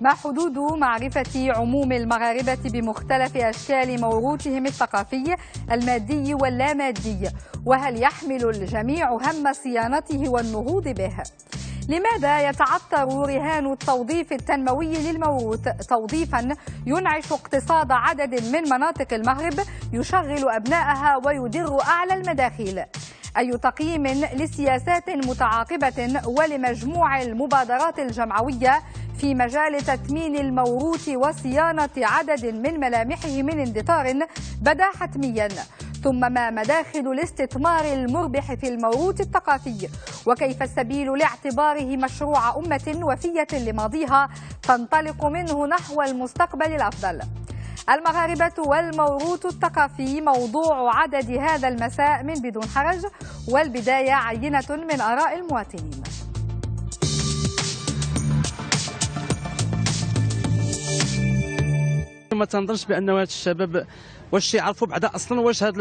ما حدود معرفة عموم المغاربة بمختلف أشكال موروثهم الثقافي المادي واللامادي وهل يحمل الجميع هم صيانته والنهوض به؟ لماذا يتعثر رهان التوظيف التنموي للموروث توظيفا ينعش اقتصاد عدد من مناطق المغرب يشغل أبنائها ويدر أعلى المداخيل أي تقييم لسياسات متعاقبة ولمجموع المبادرات الجمعوية في مجال تثمين الموروث وصيانة عدد من ملامحه من اندثار بدا حتميا. ثم ما مداخل الاستثمار المربح في الموروث الثقافي؟ وكيف السبيل لاعتباره مشروع أمة وفية لماضيها؟ تنطلق منه نحو المستقبل الأفضل. المغاربة والموروث الثقافي موضوع عدد هذا المساء من بدون حرج والبداية عينة من آراء المواطنين. ما تنظنش بأن هاد الشباب واش يعرفوا بعدا أصلا واش هاد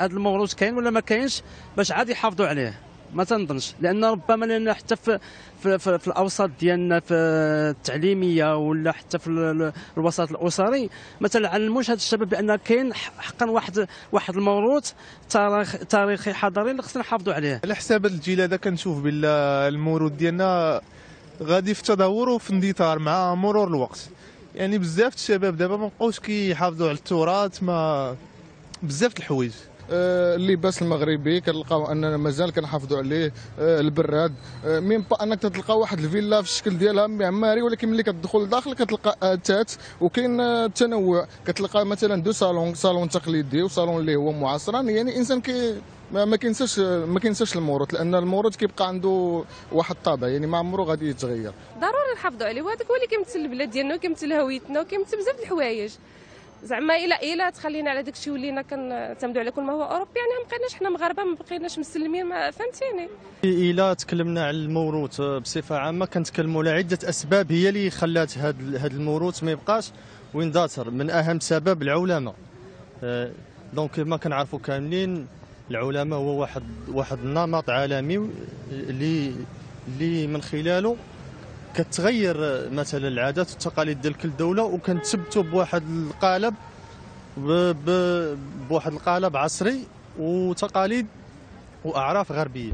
الموروث كاين ولا ما كاينش باش عاد يحافظوا عليه. ما تنظنش لأن ربما لأن حتى في في, في, في الأوساط ديالنا في التعليمية ولا حتى في الوسط الأسري ما تنعلموش هاد الشباب بان كاين حقا واحد واحد الموروث تاريخ تاريخي حضاري اللي خصنا نحافظوا عليه. على حساب الجيل هذا كنشوف بان الموروث ديالنا غادي في تدهور وفي اندثار مع مرور الوقت. يعني بزاف الشباب دابا ما بقاوش كيحافظوا على التراث ما بزاف الحوايج. اللباس المغربي كنلقاو اننا مازال كنحافظوا عليه آه، البراد. آه، même بانك تلقى واحد الفيلا في الشكل ديالها؟ معماري ولكن ملي كتدخل لداخل كتلقى أثاث وكاين تنوع كتلقى مثلا deux salons صالون تقليدي وصالون اللي هو معاصرا يعني إنسان كي ما كينساش ما كينساش الموروث لأن الموروث كيبقى عنده واحد الطابع. يعني ما عمره غادي يتغير. ضروري نحافظوا عليه. وهذاك هو اللي كيمثل البلاد ديالنا وكيمثل هويتنا وكيمثل بزاف د الحوايج. زعما الا إلا تخلينا على داك الشيء ولينا كنعتمدوا على كل ما هو أوروبي يعني ما بقيناش حنا مغاربة ما بقيناش مسلمين ما فهمتيني؟ إلا تكلمنا على الموروث بصفة عامة كنتكلموا على عدة أسباب هي اللي خلات هذا الموروث ما يبقاش ويندثر من أهم سبب العولمة. أه، donc ما كنعرفوا كاملين العلماء هو واحد واحد النمط عالمي اللي اللي من خلاله كتغير مثلا العادات والتقاليد ديال كل دولة وكنثبتوا بواحد القالب بواحد القالب عصري وتقاليد وأعراف غربية.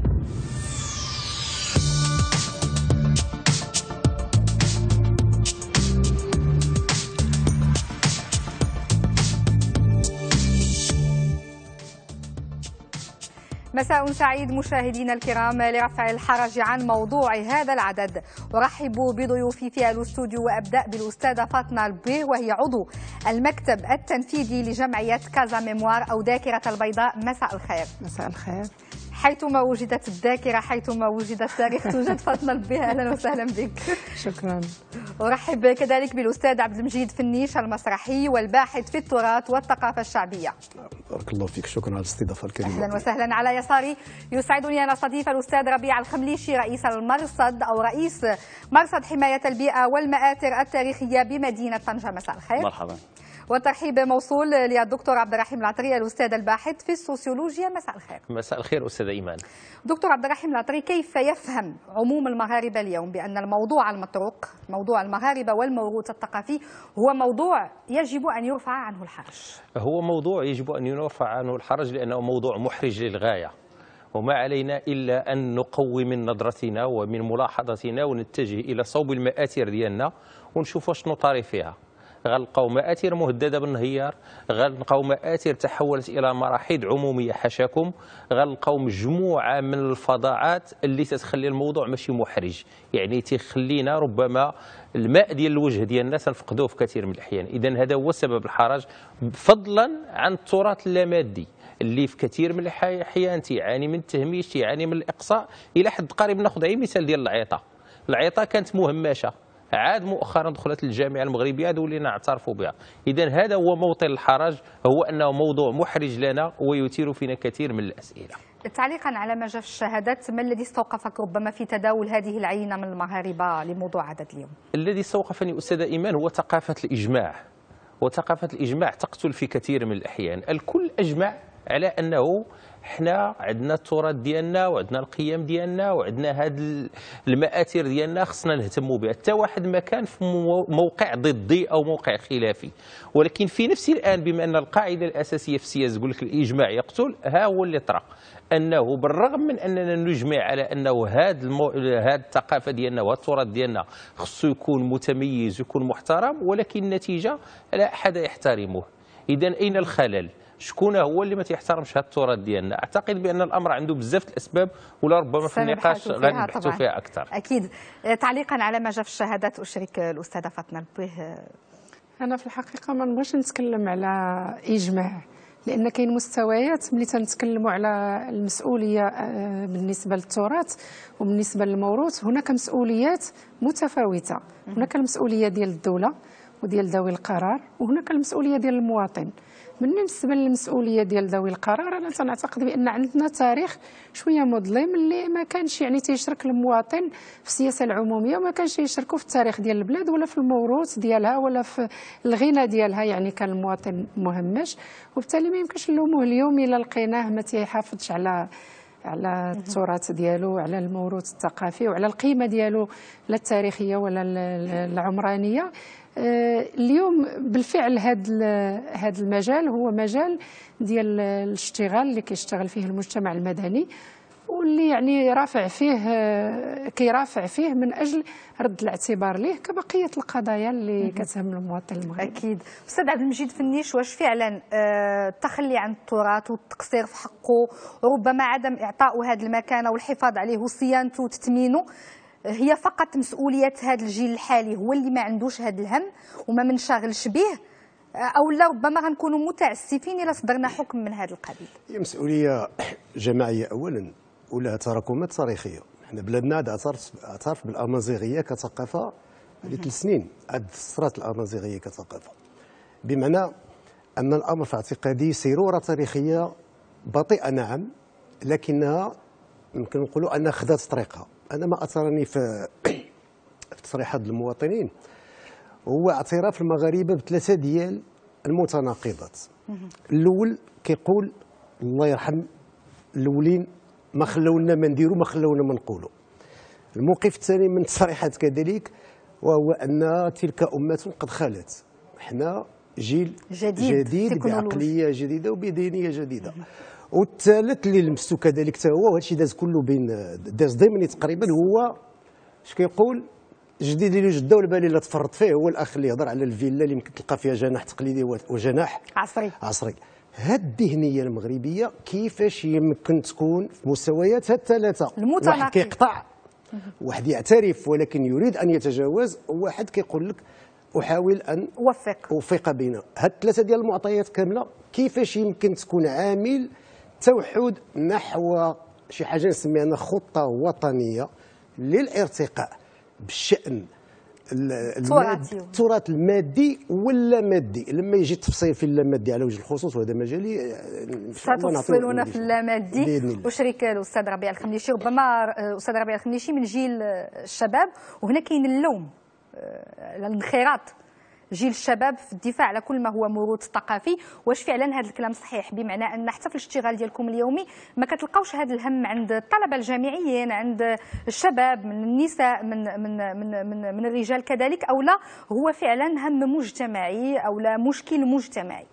مساء سعيد مشاهدينا الكرام لرفع الحرج عن موضوع هذا العدد. أرحب بضيوفي في الاستوديو وأبدأ بالأستاذة فاطمة البيه وهي عضو المكتب التنفيذي لجمعية كازا ميموار أو ذاكرة البيضاء. مساء الخير. مساء الخير. حيثما وجدت الذاكرة حيثما وجد التاريخ توجد فاطمة البيه. أهلا وسهلا بك. شكرا. أرحب كذلك بالأستاذ عبد المجيد فنيش المسرحي والباحث في التراث والثقافة الشعبية. بارك الله فيك. شكرا على الاستضافة الكريمة. أهلا وسهلا على يساري. يسعدني أن أستضيف الأستاذ ربيع الخمليشي رئيس المرصد أو رئيس مرصد حماية البيئة والمآثر التاريخية بمدينة طنجة. مساء الخير. مرحبا. والترحيب موصول للدكتور عبد الرحيم العطري الأستاذ الباحث في السوسيولوجيا. مساء الخير. مساء الخير أستاذ إيمان. دكتور عبد الرحيم العطري كيف يفهم عموم المغاربة اليوم بأن الموضوع المطروق موضوع المغاربة والموروث الثقافي هو موضوع يجب أن يرفع عنه الحرج؟ هو موضوع يجب أن يرفع عنه الحرج لأنه موضوع محرج للغاية. وما علينا إلا أن نقوي من نظرتنا ومن ملاحظتنا ونتجه إلى صوب المآثر ديالنا ونشوف شنو طاري فيها. غنلقاو مآثر مهددة بالانهيار غنلقاو مآثر تحولت إلى مراحيض عمومية حاشاكم. غنلقاو مجموعة من الفظاعات اللي تتخلي الموضوع ماشي محرج. يعني تخلينا ربما الماء ديال الوجه ديالنا تنفقدوه في كثير من الأحيان. اذا هذا هو سبب الحرج فضلا عن التراث اللامادي اللي في كثير من الأحيان تيعاني من التهميش تيعاني من الإقصاء. إلى حد قريب ناخذ أي مثال ديال العيطة. العيطة كانت مهمشة. عاد مؤخرا دخلت الجامعة المغربية هذا ولينا نعترفوا بها. اذا هذا هو موطن الحرج هو أنه موضوع محرج لنا ويثير فينا كثير من الأسئلة. تعليقا على ما جاء في الشهادات ما الذي استوقفك ربما في تداول هذه العينة من المغاربة لموضوع عدد اليوم؟ الذي استوقفني أستاذ إيمان هو ثقافة الإجماع. وثقافة الإجماع تقتل في كثير من الأحيان. الكل أجمع على أنه حنا عندنا التراث ديالنا وعندنا القيم ديالنا وعندنا هاد المآثر ديالنا خصنا نهتموا بها. حتى واحد ما كان في مو- موقع ضدي أو موقع خلافي. ولكن في نفس الآن بما أن القاعدة الأساسية في السياسة تقول لك الإجماع يقتل ها هو اللي طرا أنه بالرغم من أننا نجمع على أنه هاد المو... هاد الثقافة ديالنا وهذا التراث ديالنا خصو يكون متميز ويكون محترم ولكن النتيجة لا أحد يحترمه. اذا أين الخلل؟ شكون هو اللي ما تيحترمش هذا التراث ديالنا؟ أعتقد بأن الأمر عنده بزاف الأسباب ولا ربما في النقاش غنبحثوا. فيها أكثر. أكيد. آه، تعليقا على ما جاء في الشهادات أشرك الأستاذة فاطمة البويه. أنا في الحقيقة ما نبغيش نتكلم على إجماع لأن كاين مستويات ملي تنتكلموا على المسؤولية آه، بالنسبة للتراث وبالنسبة للموروث هناك مسؤوليات متفاوتة. هناك المسؤولية ديال الدولة وديال ذوي القرار وهناك المسؤولية ديال المواطن. بالنسبة للمسؤوليه ديال ذوي القرار أنا تنعتقد بأن عندنا تاريخ شوية مظلم اللي ما كانش يعني تيشرك المواطن في السياسة العمومية وما كانش يشاركوا في التاريخ ديال البلاد ولا في الموروث ديالها ولا في الغنى ديالها يعني كان المواطن مهمش. وبالتالي ما يمكنش نلوموه اليوم إلا لقيناه ما تيحافظش على على التراث ديالو وعلى الموروث الثقافي وعلى القيمة ديالو لا التاريخية ولا ال- ال- العمرانية. اليوم بالفعل هذا هذا المجال هو مجال ديال الاشتغال اللي كيشتغل فيه المجتمع المدني واللي يعني رافع فيه آه، كيرافع فيه من أجل رد الاعتبار ليه كبقية القضايا اللي كتهم المواطن المغربي. أكيد. أستاذ عبد المجيد فنيش واش فعلا آه، التخلي عن التراث والتقصير في حقه؟ وربما عدم اعطائه هذه المكانه والحفاظ عليه وصيانته وتثمينه آه، هي فقط مسؤولية هذا الجيل الحالي هو اللي ما عندوش هذا الهم وما منشغلش به أو لا ربما غنكونوا متعسفين إلا صدرنا حكم من هذا القبيل. هي مسؤولية جماعية اولا ولها تراكمات تاريخية. حنا بلادنا عاد اعترف بالأمازيغية كثقافة هذه ثلاث سنين. عاد صرات الأمازيغية كثقافة. بمعنى أن الأمر في اعتقادي سيرورة تاريخية بطيئة نعم لكنها يمكن نقولوا أنها خذت طريقها. أنا ما أثرني في في تصريحات المواطنين. هو اعتراف المغاربة بثلاثة ديال المتناقضات. الأول كيقول الله يرحم الأولين ما خلونا ما نديروا ما خلونا ما نقولوا الموقف الثاني من التصريحات كذلك وهو أن تلك أمة قد خلت. إحنا جيل جديد، جديد. بعقلية جديدة وبدينية جديدة. والثالث اللي لمستو كذلك حتى هو وهذا الشيء داز كله بين داز ضمني تقريبا هو اش كيقول جديد اللي جدة والبالي اللي تفرط فيه هو الأخ اللي يهضر على الفيلا اللي يمكن تلقى فيها جناح تقليدي وجناح عصري. عصري. هاد الذهنية المغربية كيفاش يمكن تكون في مستوياتها الثلاثة؟ المتناقض. واحد كيقطع واحد يعترف ولكن يريد أن يتجاوز وواحد كيقول لك أحاول أن وفق أوفق بين هاد الثلاثة ديال المعطيات كاملة. كيفاش يمكن تكون عامل توحد نحو شي حاجة نسميها أنا خطة وطنية للارتقاء بالشأن. التراث المادي ولا مادي لما يجي التفصيل في اللامادي على وجه الخصوص وهذا مجالي آه، ستفصلون في. اللامادي. وشريك الأستاذ ربيع الخميشي ربما آه، أستاذ ربيع الخميشي من جيل آه، الشباب وهنا كاين اللوم آه، الانخراط جيل الشباب في الدفاع على كل ما هو موروث ثقافي واش فعلا هذا الكلام صحيح؟ بمعنى أن حتى في الاشتغال ديالكم اليومي ما كتلقاوش هذا الهم عند الطلبة الجامعيين عند الشباب من النساء من من من من, من الرجال كذلك أو لا هو فعلا هم مجتمعي أو لا مشكل مجتمعي؟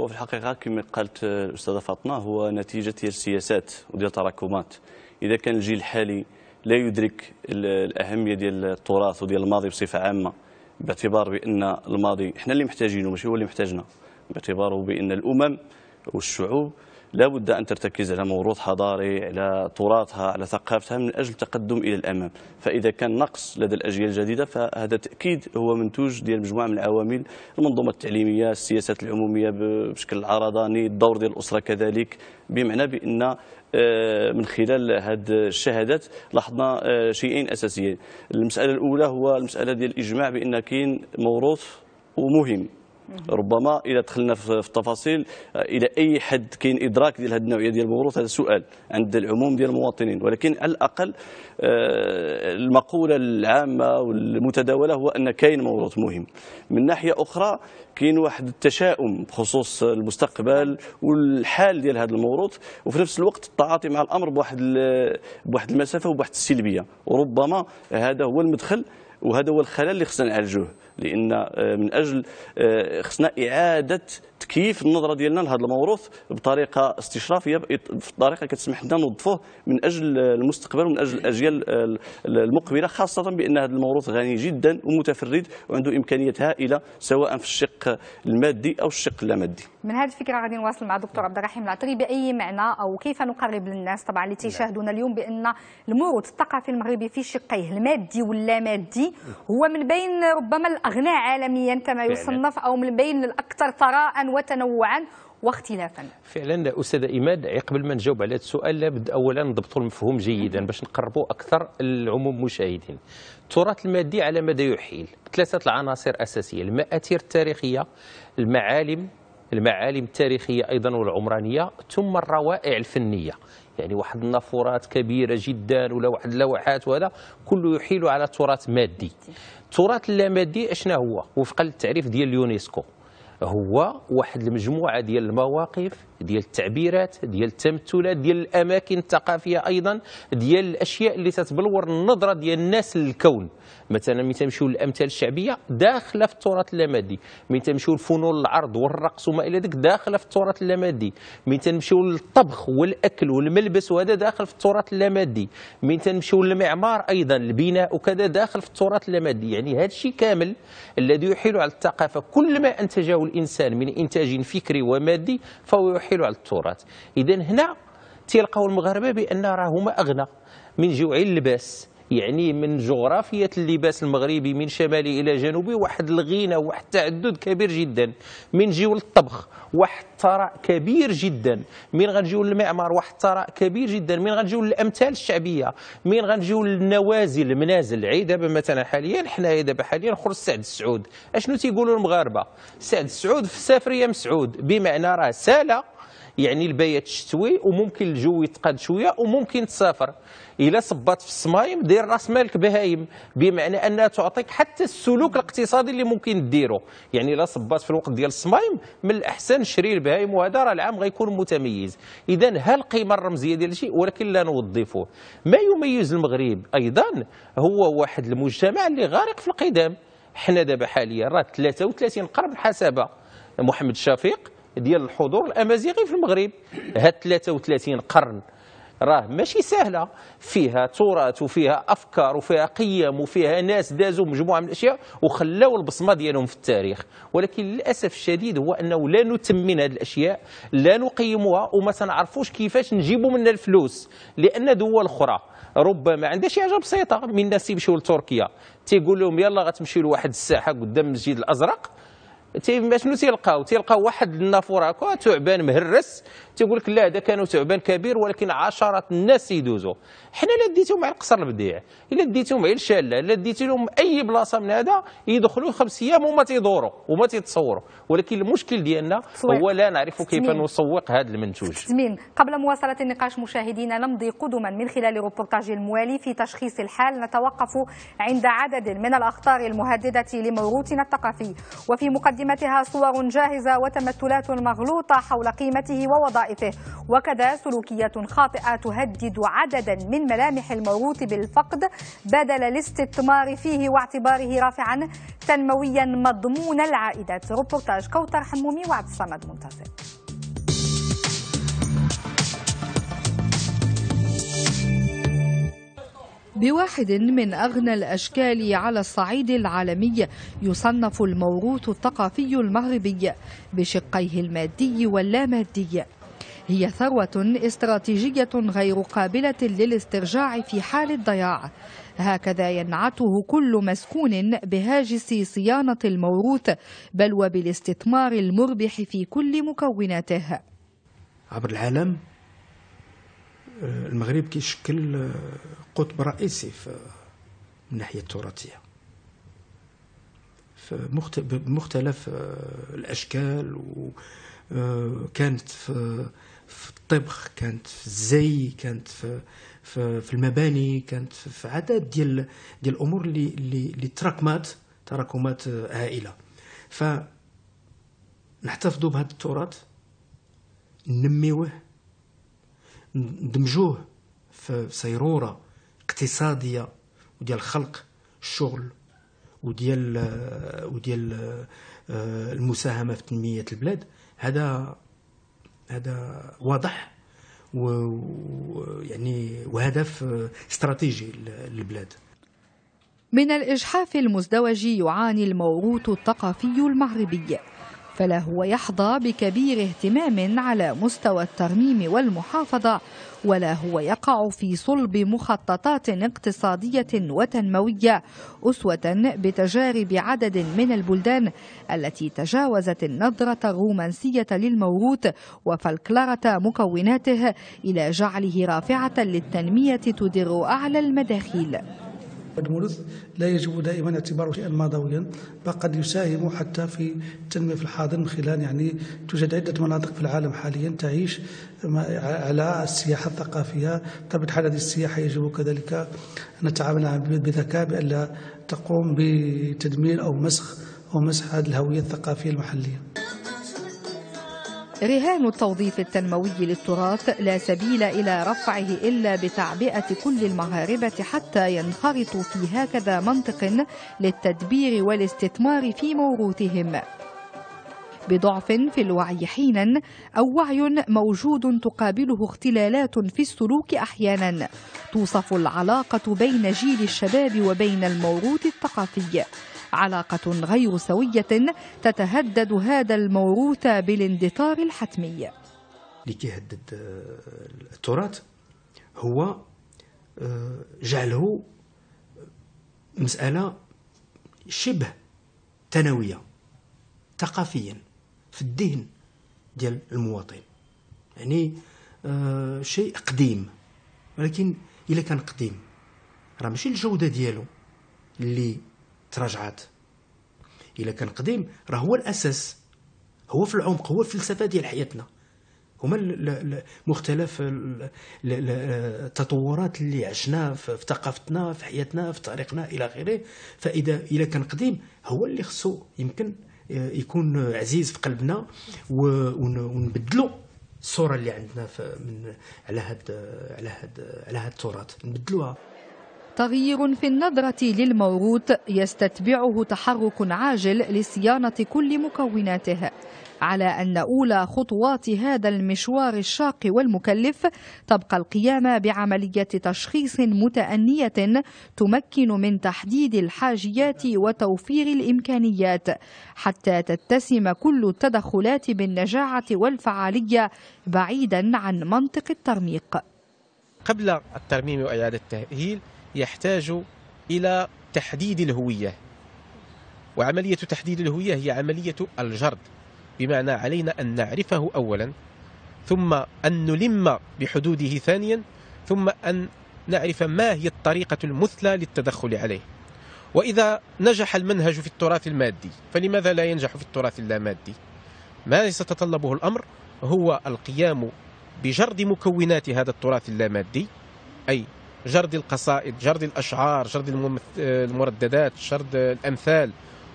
هو في الحقيقة كما قالت الأستاذة فاطمة هو نتيجة ديال السياسات وديال التراكمات. إذا كان الجيل الحالي لا يدرك ال- الأهمية ديال التراث وديال الماضي بصفة عامة باعتبار بأن الماضي إحنا اللي محتاجينه ماشي هو اللي محتاجنا. باعتباره بأن الأمم والشعوب لا بد أن ترتكز على موروث حضاري على تراثها على ثقافتها من أجل التقدم إلى الأمام. فإذا كان نقص لدى الأجيال الجديدة فهذا تأكيد هو منتوج ديال مجموعة من العوامل المنظومة التعليمية السياسات العمومية ب- بشكل عرضاني الدور ديال الأسرة كذلك بمعنى بأن آه، من خلال هذه الشهادات لاحظنا آه، شيئين أساسيين. المسألة الأولى هو المسألة ديال الإجماع بأن كاين موروث ومهم. ربما إذا دخلنا في التفاصيل آه، إلى أي حد كاين إدراك ديال هذه النوعية ديال الموروث هذا سؤال عند العموم ديال المواطنين. ولكن على الأقل آه، المقولة العامة والمتداولة هو أن كاين موروث مهم. من ناحية أخرى كاين واحد التشاؤم بخصوص المستقبل والحال ديال هذا الموروث وفي نفس الوقت التعاطي مع الأمر بواحد بواحد المسافة وبواحد السلبية. وربما هذا هو المدخل وهذا هو الخلل اللي خصنا نعالجوه. لأن آه، من أجل آه، خصنا إعادة تكييف النظرة ديالنا لهذا الموروث بطريقة استشرافية بطريقه كتسمح لنا نوظفوه من أجل المستقبل ومن أجل الأجيال آه، المقبلة خاصة بأن هذا الموروث غني جدا ومتفرد وعنده امكانيات هائلة سواء في الشق المادي أو الشق اللامادي. من هذه الفكرة غادي نواصل مع دكتور عبد الرحيم العطري بأي معنى أو كيف نقرب للناس طبعا اللي تيشاهدونا اليوم بأن الموروث الثقافي المغربي في شقيه المادي واللامادي هو من بين ربما الاغنى عالميا كما يصنف أو من بين الأكثر ثراء وتنوعا واختلافا. فعلا أستاذ ايمان قبل ما نجاوب على هذا السؤال لابد اولا نضبطوا المفهوم جيدا باش نقربوا أكثر للعموم المشاهدين التراث المادي على مدى يحيل؟ ثلاثة العناصر أساسية المآثير التاريخية المعالم المعالم التاريخية أيضا والعمرانية ثم الروائع الفنية. يعني واحد النافورات كبيرة جدا ولا واحد اللوحات وهذا كله يحيل على تراث مادي. التراث اللامادي اشنا هو؟ وفقا للتعريف ديال اليونسكو. هو واحد المجموعة ديال المواقف ديال التعبيرات ديال التمثلات ديال الأماكن الثقافية أيضا ديال الأشياء اللي تتبلور النظرة ديال الناس للكون. مثلا ملي تمشيو للأمثال الشعبية داخلة في التراث اللامادي ملي تمشيو لفنون العرض والرقص وما إلى ذلك داخلة في التراث اللامادي ملي تمشيو للطبخ والأكل والملبس وهذا داخل في التراث اللامادي ملي تمشيو للمعمار أيضا البناء وكذا داخل في التراث اللامادي يعني هذا الشيء كامل الذي يحيل على الثقافة. كل ما أنتجه الإنسان من إنتاج فكري ومادي فهو يحيل على التراث. اذا هنا تلقاو المغاربة بأن راه هما أغنى من جوع اللباس يعني من جغرافية اللباس المغربي من شمالي إلى جنوبي واحد الغنى واحد التعدد كبير جدا. من جيو للطبخ واحد الثراء كبير جدا. من غنجيو للمعمار واحد الثراء كبير جدا. من غنجيو للامثال الشعبية. من غنجيو للنوازل المنازل عي دابا مثلا حاليا حنايا دابا حاليا خرج سعد السعود. أشنو تيقولوا المغاربة؟ سعد السعود في السافريه مسعود بمعنى راه ساله يعني البيات الشتوي وممكن الجو يتقاد شوية وممكن تسافر. إلا صبات في الصمايم دير رأس مالك بهايم بمعنى أنها تعطيك حتى السلوك الاقتصادي اللي ممكن ديرو يعني إلا صبات في الوقت ديال الصمايم من الأحسن شري البهايم وهذا راه العام غيكون متميز. اذا ها القيمه الرمزية ديال الشيء؟ ولكن لا نوظفوه ما يميز المغرب أيضا هو واحد المجتمع اللي غارق في القدام حنا دابا حاليا راه 33 قرن حسب محمد شفيق ديال الحضور الأمازيغي في المغرب. هاد 33 قرن. راه ماشي سهلة. فيها تراث وفيها أفكار وفيها قيم وفيها ناس دازوا مجموعة من الأشياء وخلاو البصمة ديالهم في التاريخ. ولكن للأسف الشديد هو أنه لا نتمن هذه الأشياء لا نقيمها وما تنعرفوش كيفاش نجيبوا منها الفلوس. لأن دول أخرى ربما عندها شي حاجة بسيطة. من الناس يمشيو لتركيا تيقول لهم يلا غتمشي لواحد الساحة قدام المسجد الأزرق. تي شنو تيلقاو تيلقاو واحد النافوره هكا تعبان مهرس. تيقول لك لا هذا كانوا تعبان كبير ولكن عشرات الناس يدوزوا حنا لا ديتهم على القصر البديع. إلا ديتهم على الشالة الا ديتي لهم أي بلاصة من هذا يدخلوا خمس أيام وما تيدوروا وما تيتصوروا. ولكن المشكل ديالنا هو لا نعرف كيف. نسوق هذا المنتوج. تسمين. قبل مواصلة النقاش مشاهدينا نمضي قدما من خلال روبورتاج الموالي في تشخيص الحال. نتوقف عند عدد من الأخطار المهددة لموروثنا الثقافي. وفي مقدمتها صور جاهزة وتمثلات مغلوطة حول قيمته ووظائفه. وكذا سلوكيات خاطئة تهدد عددا من ملامح الموروث بالفقد بدل الاستثمار فيه واعتباره رافعا تنمويا مضمون العائدات. روبورتاج كوثر حمومي وعبد الصمد منتصر. بواحد من أغنى الأشكال على الصعيد العالمي يصنف الموروث الثقافي المغربي بشقيه المادي واللامادي. هي ثروة استراتيجية غير قابلة للاسترجاع في حال الضياع. هكذا ينعته كل مسكون بهاجس صيانة الموروث بل وبالاستثمار المربح في كل مكوناته. عبر العالم المغرب كيشكل آه، قطب رئيسي في من الناحية التراثية. بمختلف آه، الأشكال وكانت في في الطبخ كانت في الزي كانت في في, في المباني كانت في عدد ديال ديال الأمور اللي اللي, تراكمات تراكمات آه، هائله ف نحتفظوا بهذا التراث ننميوه ندمجوه في صيروره اقتصادية وديال خلق الشغل وديال وديال آه، المساهمة في تنمية البلاد. هذا هذا واضح ويعني وهدف آه، استراتيجي للبلاد. من الإجحاف المزدوج يعاني الموروث الثقافي المغربي. فلا هو يحظى بكبير اهتمام على مستوى الترميم والمحافظة ولا هو يقع في صلب مخططات اقتصادية وتنموية أسوة بتجارب عدد من البلدان التي تجاوزت النظرة الرومانسية للموروث وفلكلرة مكوناته إلى جعله رافعة للتنمية تدر أعلى المداخيل. المورث لا يجب دائما اعتباره شيئا ماضويا بل قد يساهم حتى في التنميه في الحاضر من خلال يعني توجد عدة مناطق في العالم حاليا تعيش على السياحة الثقافية. طبيعه الحال هذه السياحة يجب كذلك أن نتعامل بذكاء بألا تقوم بتدمير أو مسخ أو مسح هذه الهوية الثقافية المحلية. رهان التوظيف التنموي للتراث لا سبيل إلى رفعه إلا بتعبئة كل المغاربة حتى ينخرطوا في هكذا منطق للتدبير والاستثمار في موروثهم. بضعف في الوعي حينا أو وعي موجود تقابله اختلالات في السلوك أحيانا. توصف العلاقة بين جيل الشباب وبين الموروث الثقافي. علاقة غير سوية تتهدد هذا الموروث بالاندثار الحتمي. اللي كيهدد التراث هو جعله مسألة شبه ثانوية ثقافيا في الذهن ديال المواطن. يعني آه شيء قديم. ولكن إلا كان قديم راه ماشي الجودة ديالو اللي تراجعات. إلا كان قديم راه هو الأساس. هو في العمق هو الفلسفة ديال حياتنا. هما مختلف التطورات اللي عشنا في ثقافتنا في حياتنا في طريقنا إلى آخره. فإذا اذا كان قديم هو اللي خصو يمكن يكون عزيز في قلبنا ونبدلو الصورة اللي عندنا من على هاد على هاد على هاد التراث. نبدلوها. تغيير في النظرة للموروث يستتبعه تحرك عاجل لصيانة كل مكوناته. على أن أولى خطوات هذا المشوار الشاق والمكلف تبقى القيام بعملية تشخيص متأنية تمكن من تحديد الحاجيات وتوفير الإمكانيات حتى تتسم كل التدخلات بالنجاعة والفعالية بعيدا عن منطق الترميق. قبل الترميم وإعادة التأهيل يحتاج إلى تحديد الهوية. وعملية تحديد الهوية هي عملية الجرد بمعنى علينا أن نعرفه أولا ثم أن نلم بحدوده ثانيا ثم أن نعرف ما هي الطريقة المثلى للتدخل عليه. وإذا نجح المنهج في التراث المادي فلماذا لا ينجح في التراث اللامادي؟ ما يتطلبه الأمر هو القيام بجرد مكونات هذا التراث اللامادي أي جرد القصائد جرد الأشعار جرد المرددات جرد الأمثال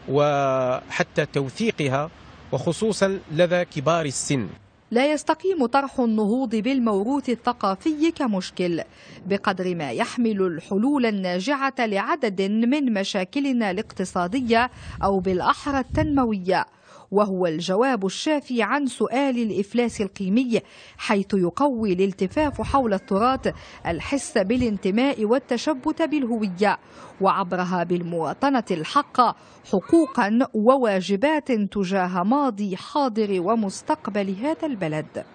وحتى توثيقها وخصوصا لدى كبار السن. لا يستقيم طرح النهوض بالموروث الثقافي كمشكل بقدر ما يحمل الحلول الناجعة لعدد من مشاكلنا الاقتصادية أو بالأحرى التنموية. وهو الجواب الشافي عن سؤال الإفلاس القيمي حيث يقوي الالتفاف حول التراث الحس بالانتماء والتشبت بالهوية وعبرها بالمواطنة الحقة حقوقا وواجبات تجاه ماضي حاضر ومستقبل هذا البلد.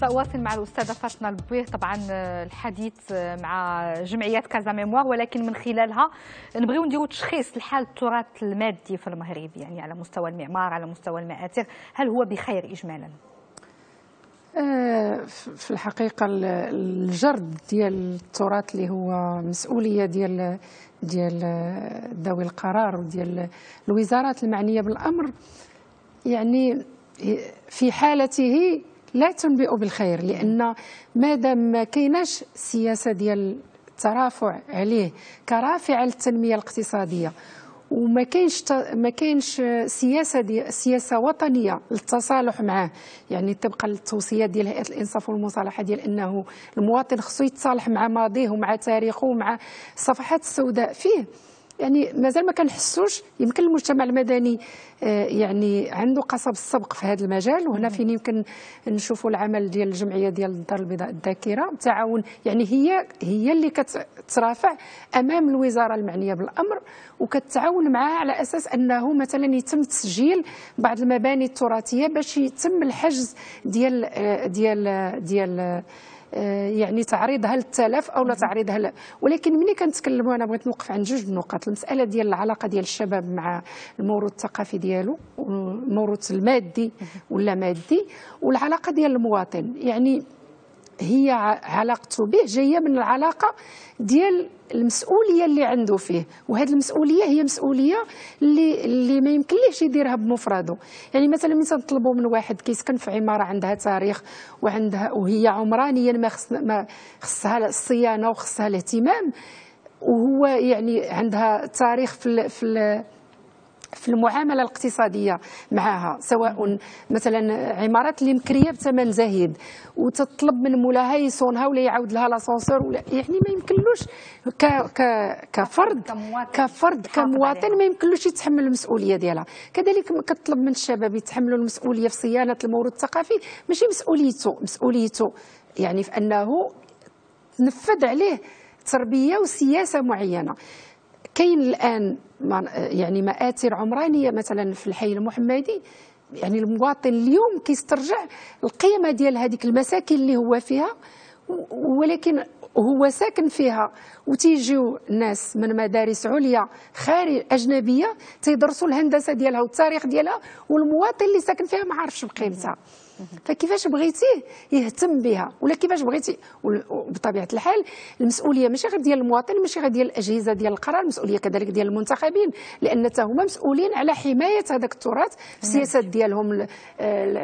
سأواصل مع الأستاذة فاطمة البويه طبعا الحديث مع جمعيات كازا ميموار ولكن من خلالها نبغيو نديرو تشخيص لحال التراث المادي في المغرب يعني على مستوى المعمار على مستوى المآثر هل هو بخير إجمالا؟ آه في الحقيقة ال- الجرد ديال التراث اللي هو مسؤولية ديال ديال ذوي القرار وديال الوزارات المعنية بالأمر يعني في حالته لا تنبئ بالخير لأن مادام ما كايناش سياسة ديال الترافع عليه كرافع للتنميه الاقتصادية وما كاينش ما كاينش سياسة دي سياسة وطنية للتصالح معه يعني طبقا للتوصيات ديال هيئة الإنصاف والمصالحة ديال إنه المواطن خصو يتصالح مع ماضيه ومع تاريخه ومع الصفحات السوداء. فيه يعني مازال ما كنحسوش. يمكن المجتمع المدني آه، يعني عنده قصب السبق في هذا المجال وهنا فين يمكن نشوفوا العمل ديال الجمعية ديال الدار البيضاء الذاكرة. تعاون يعني هي هي اللي كترافع أمام الوزارة المعنية بالأمر وكتعاون معها على أساس أنه مثلا يتم تسجيل بعض المباني التراثية باش يتم الحجز ديال آه، ديال ديال آه، يعني تعريضها للتلف أو لا تعريضها ل... ولكن ملي كنتكلموا أنا بغيت نوقف عند جوج النقط المسألة ديال العلاقة ديال الشباب مع الموروث الثقافي ديالو الموروث المادي ولا مادي والعلاقة ديال المواطن. يعني هي علاقته به جاية من العلاقة ديال المسؤولية اللي عنده فيه. وهذه المسؤولية هي مسؤولية اللي اللي ما يمكنليش يديرها بمفرده. يعني مثلا ملي تنطلبوا من واحد كيسكن في عمارة عندها تاريخ وعندها وهي عمرانيا ما خص ما خصها الصيانة وخصها الاهتمام وهو يعني عندها تاريخ في في في المعاملة الاقتصادية معها سواء مثلا عمارات اللي مكرية بثمن زهيد وتطلب من مولاها يصونها ولا يعاود لها لاسانسور ولا يعني ما يمكنلوش ك ك كفرد كفرد كمواطن ما يمكنلوش يتحمل المسؤولية ديالها. كذلك كتطلب من الشباب يتحملوا المسؤولية في صيانة الموروث الثقافي ماشي مسؤوليته مسؤوليته يعني في أنه تنفذ عليه تربية وسياسة معينة. كاين الآن يعني مآثر عمرانيه مثلا في الحي المحمدي. يعني المواطن اليوم كيسترجع القيمة ديال هذيك المساكن اللي هو فيها ولكن هو ساكن فيها. وتيجيو ناس من مدارس عليا خارج أجنبية تيدرسوا الهندسة ديالها والتاريخ ديالها والمواطن اللي ساكن فيها ما عارفش بقيمتها. فكيفاش بغيتيه يهتم بها؟ ولا كيفاش بغيتي؟ وبطبيعة الحال المسؤولية ماشي غير ديال المواطن ماشي غير ديال الأجهزة ديال القرار المسؤولية كذلك ديال المنتخبين لأن حتى هما مسؤولين على حماية هذاك التراث في السياسات ديالهم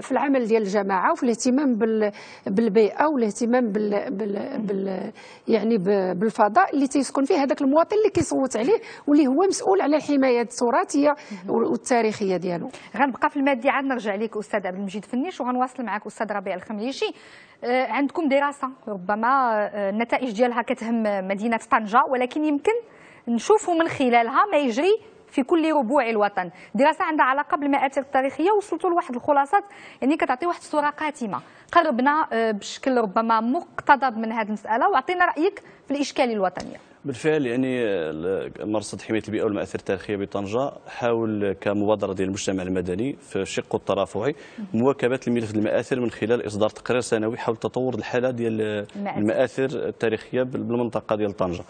في العمل ديال الجماعة وفي الاهتمام بال- بالبيئة والاهتمام بال, بال, بال يعني بالفضاء اللي تيسكن فيه هذاك المواطن اللي كيصوت عليه واللي هو مسؤول على الحماية التراثية والتاريخية ديالو. غنبقى في المادي عاد نرجع لك أستاذ عبد المجيد فنيش وغنواصل معك أستاذ ربيع الخميشي. آه، عندكم دراسة ربما آه، النتائج ديالها كتهم مدينة طنجة ولكن يمكن نشوفوا من خلالها ما يجري في كل ربوع الوطن. دراسة عندها علاقة بالمآثر التاريخية وصلتوا لواحد الخلاصات يعني كتعطي واحد الصورة قاتمة. قربنا آه، بشكل ربما مقتضب من هذه المسألة وأعطينا رأيك في الإشكال الوطنيه بالفعل يعني مرصد حماية البيئة والمآثر التاريخية بطنجة حاول كمبادرة ديال المجتمع المدني في شقه الترافعي مواكبة الملف المآثر من خلال إصدار تقرير سنوي حول تطور الحالة ديال المآثر. التاريخية بال- بالمنطقة ديال طنجة.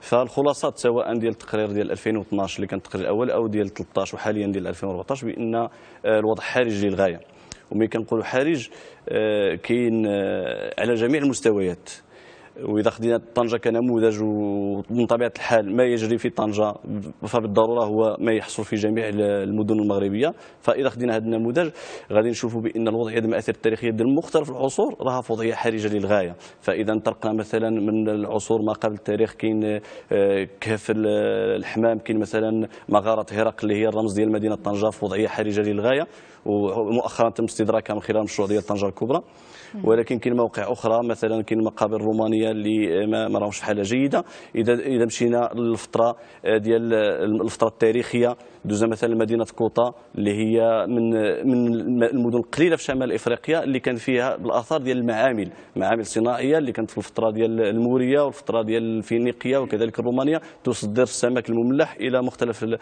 فالخلاصات سواء ديال التقرير ديال 2012 اللي كان التقرير الأول أو ديال 13 وحاليا ديال 2014 بأن آه، الوضع حرج للغاية. وملي كنقولوا حرج آه، كاين آه، على جميع المستويات. وإذا خدينا طنجة كنموذج ومن طبيعة الحال ما يجري في طنجة فبالضرورة هو ما يحصل في جميع المدن المغربية. فإذا خدينا هذا النموذج غادي نشوفوا بإن الوضعية المآثر التاريخية ديال مختلف العصور راها في وضعيه حرجة للغاية. فإذا انطلقنا مثلا من العصور ما قبل التاريخ كاين آه، كهف ال- الحمام كاين مثلا مغارة هرقل اللي هي الرمز ديال مدينة طنجة في وضعيه حرجة للغاية. ومؤخرا تم استدراكها من خلال مشروع ديال طنجة الكبرى. ولكن كاين مواقع أخرى مثلا كاين المقابر الرومانيه اللي ما راهمش في حاله جيدة. اذا إذا مشينا للفترة ديال الفترة التاريخية دوزنا مثلا مدينة كوطا اللي هي من من المدن القليلة في شمال إفريقيا اللي كان فيها الاثار ديال المعامل معامل صناعية اللي كانت في الفترة ديال المورية والفترة ديال الفينيقية وكذلك الرومانية تصدر السمك المملح إلى مختلف آه،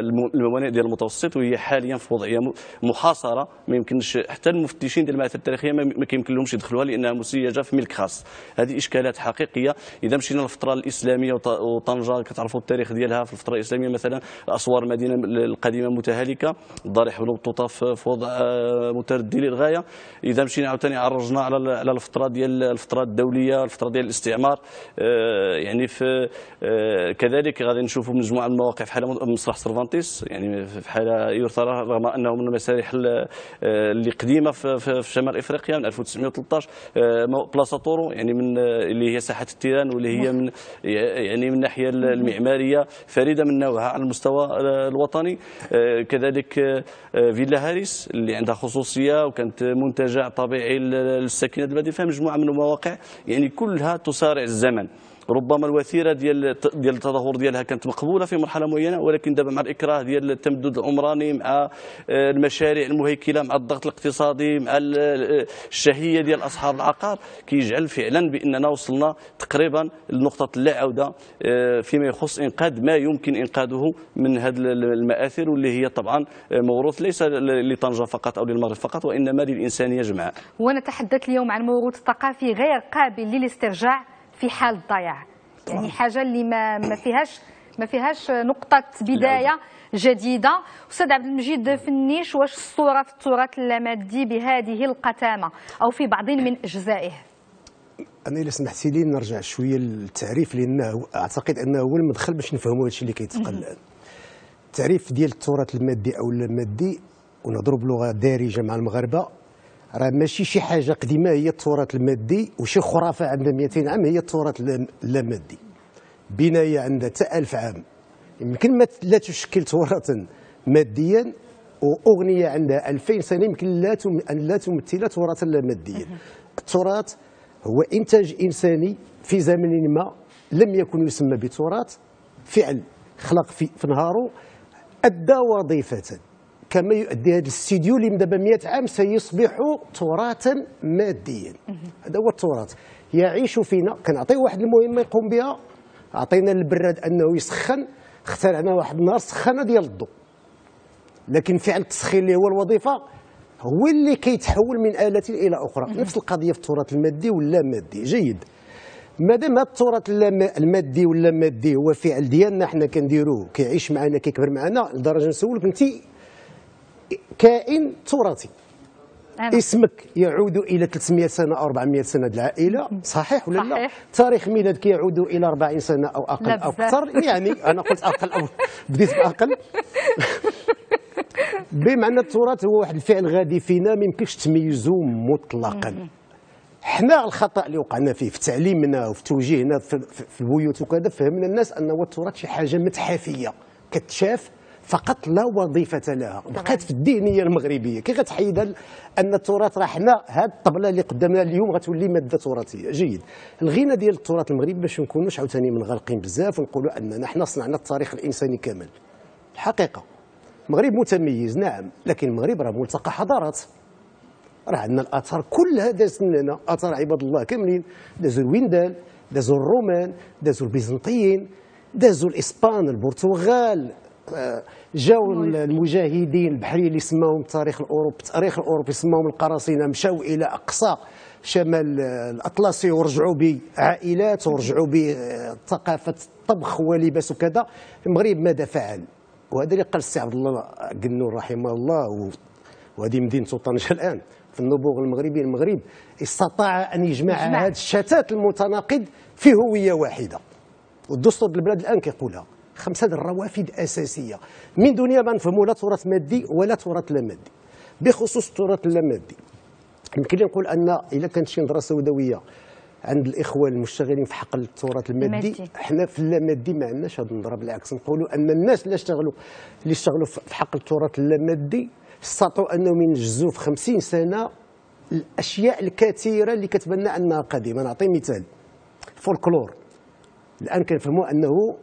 الم- الموانئ ديال المتوسط وهي حاليا في وضعية محاصرة ما يمكنش حتى المفتشين ديال المآثر التاريخية ما كيمكن لهمش يدخلوها لانها مسيجه في ملك خاص. هذه إشكالات حقيقية. إذا مشينا للفترة الإسلامية وط- وطنجة كتعرفوا التاريخ ديالها في الفترة الإسلامية مثلا الاسوار المدينة القديمة متهالكة الضريح والبطوطه في في وضع آه، متردي للغايه إذا مشينا عاوتاني عرجنا على على الفترة ديال الفترة الدولية الفترة ديال الاستعمار. آه، يعني في آه، كذلك غادي نشوفوا مجموعة من المواقع في حاله مسرح سيرفانتيس يعني في حالة يرثى رغم أنه من المسارح ال- اللي قديمة في شمال إفريقيا. من 1913 آه، بلاصة طورو يعني من آه، اللي هي ساحة التيران واللي هي من يعني من الناحيه المعمارية فريدة من نوعها على المستوى آه، الوطني. كذلك فيلا هاريس اللي عندها خصوصية وكانت منتجع طبيعي للساكنة البلديه فيها مجموعة من المواقع. يعني كلها تصارع الزمن. ربما الوتيره ديال ديال التدهور ديالها كانت مقبولة في مرحلة معينة ولكن دابا مع الإكراه ديال التمدد العمراني مع آه، المشاريع المهيكلة مع الضغط الاقتصادي مع ال- الشهية ديال أصحاب العقار كيجعل فعلا بأننا وصلنا تقريبا لنقطة اللا عودة آه، فيما يخص إنقاذ ما يمكن إنقاذه من هذه المآثر واللي هي طبعا موروث ليس لطنجة فقط أو للمغرب فقط وإنما للانسانيه جمعاء ونتحدث اليوم عن موروث ثقافي غير قابل للاسترجاع. في حال الضياع. يعني حاجة اللي ما ما فيهاش ما فيهاش نقطة بداية جديدة. أستاذ عبد المجيد فنيش واش الصورة في التراث اللامادي بهذه القتامة أو في بعض من أجزائه؟ أنا إلا سمحتي لي نرجع شوية للتعريف لأنه أعتقد أنه هو المدخل باش نفهموا هادشي اللي كيتقال الآن. التعريف ديال التراث المادي أو اللامادي ونهضروا بلغه دارجة مع المغاربة راه ماشي شي حاجة قديمة هي التراث المادي وشي خرافة عندها 200 عام هي التراث اللا- اللامادي بناية عندها حتى 1000 عام. يمكن ما لا تشكل تراثا ماديا وأغنية عندها 2000 سنة يمكن لا أن لا تمثل تراثا لا ماديا. التراث هو إنتاج إنساني في زمن ما لم يكن يسمى بتراث فعل خلق في, في نهاره أدى وظيفة. كما يؤدي هذا الاستديو اللي من دابا 100 عام سيصبح تراثا ماديا. هذا هو التراث. يعيش فينا. كنعطيه واحد المهمة يقوم بها. عطينا البراد أنه يسخن. اخترعنا واحد النهار سخانة ديال الضوء. لكن فعل التسخين اللي هو الوظيفة هو اللي كيتحول من آلة إلى أخرى. نفس القضية في التراث المادي واللا مادي. جيد. مادام هذا التراث المادي واللا مادي هو فعل ديالنا حنا كنديروه. كيعيش معنا كيكبر معنا لدرجة نسولك أنت كائن تراثي أنا. اسمك يعود إلى 300 سنة أو 400 سنة العائلة. صحيح ولا لا. تاريخ ميلادك يعود إلى 40 سنة أو أقل لا أو. أكثر. يعني أنا قلت أقل أو بديت بأقل. بمعنى التراث هو واحد الفعل غادي فينا ما يمكنش تميزه مطلقا. حنا الخطأ اللي وقعنا فيه في تعليمنا وفي توجيهنا في, البيوت وكذا فهمنا الناس ان التراث شي حاجة متحفيه كتشاف فقط لا وظيفة لها. بقات في الذهنيه المغربية. كي غتحيد ال- أن التراث راه حنا هاد الطبلة اللي قدامنا اليوم غتولي مادة تراثية. جيد. الغنى ديال التراث المغربي باش نكونوش عاوتاني منغلقين بزاف ونقولوا اننا حنا صنعنا التاريخ الإنساني كامل. الحقيقة. المغرب متميز نعم. لكن المغرب راه ملتقى حضارات. راه عندنا الآثار كلها دازت من هنا. آثار عباد الله كاملين. دازوا الويندال دازوا الرومان دازوا البيزنطيين دازوا الإسبان البرتغال. جاوا المجاهدين البحريين اللي سماهم التاريخ الاوروبي التاريخ الأوروبي سماهم القراصنة مشاو إلى أقصى شمال الأطلسي ورجعوا بعائلات ورجعوا بثقافة طبخ ولباس وكذا. المغرب ماذا فعل؟ وهذا اللي قال السي عبد الله قنور رحمه الله وهذه مدينته طنجه الآن. في النبوغ المغربي المغرب استطاع أن يجمع. هذا الشتات المتناقض في هوية واحدة. والدستور البلاد الآن كيقولها. خمسة الروافد أساسية. من دونها ما نفهموا لا تراث مادي ولا تراث لا مادي. بخصوص التراث اللامادي يمكن لي نقول أن اذا كانت شي نظره سوداويه عند الإخوة المشتغلين في حقل التراث المادي. حنا في اللامادي ما عندناش هذه النظرة بالعكس. نقولوا أن الناس اللي اشتغلوا اللي اشتغلوا في حقل التراث اللامادي استطاعوا انهم ينجزوا في 50 سنة الأشياء الكثيرة اللي كتبان أنها قديمة. نعطي مثال. فولكلور. الآن كنفهموا أنه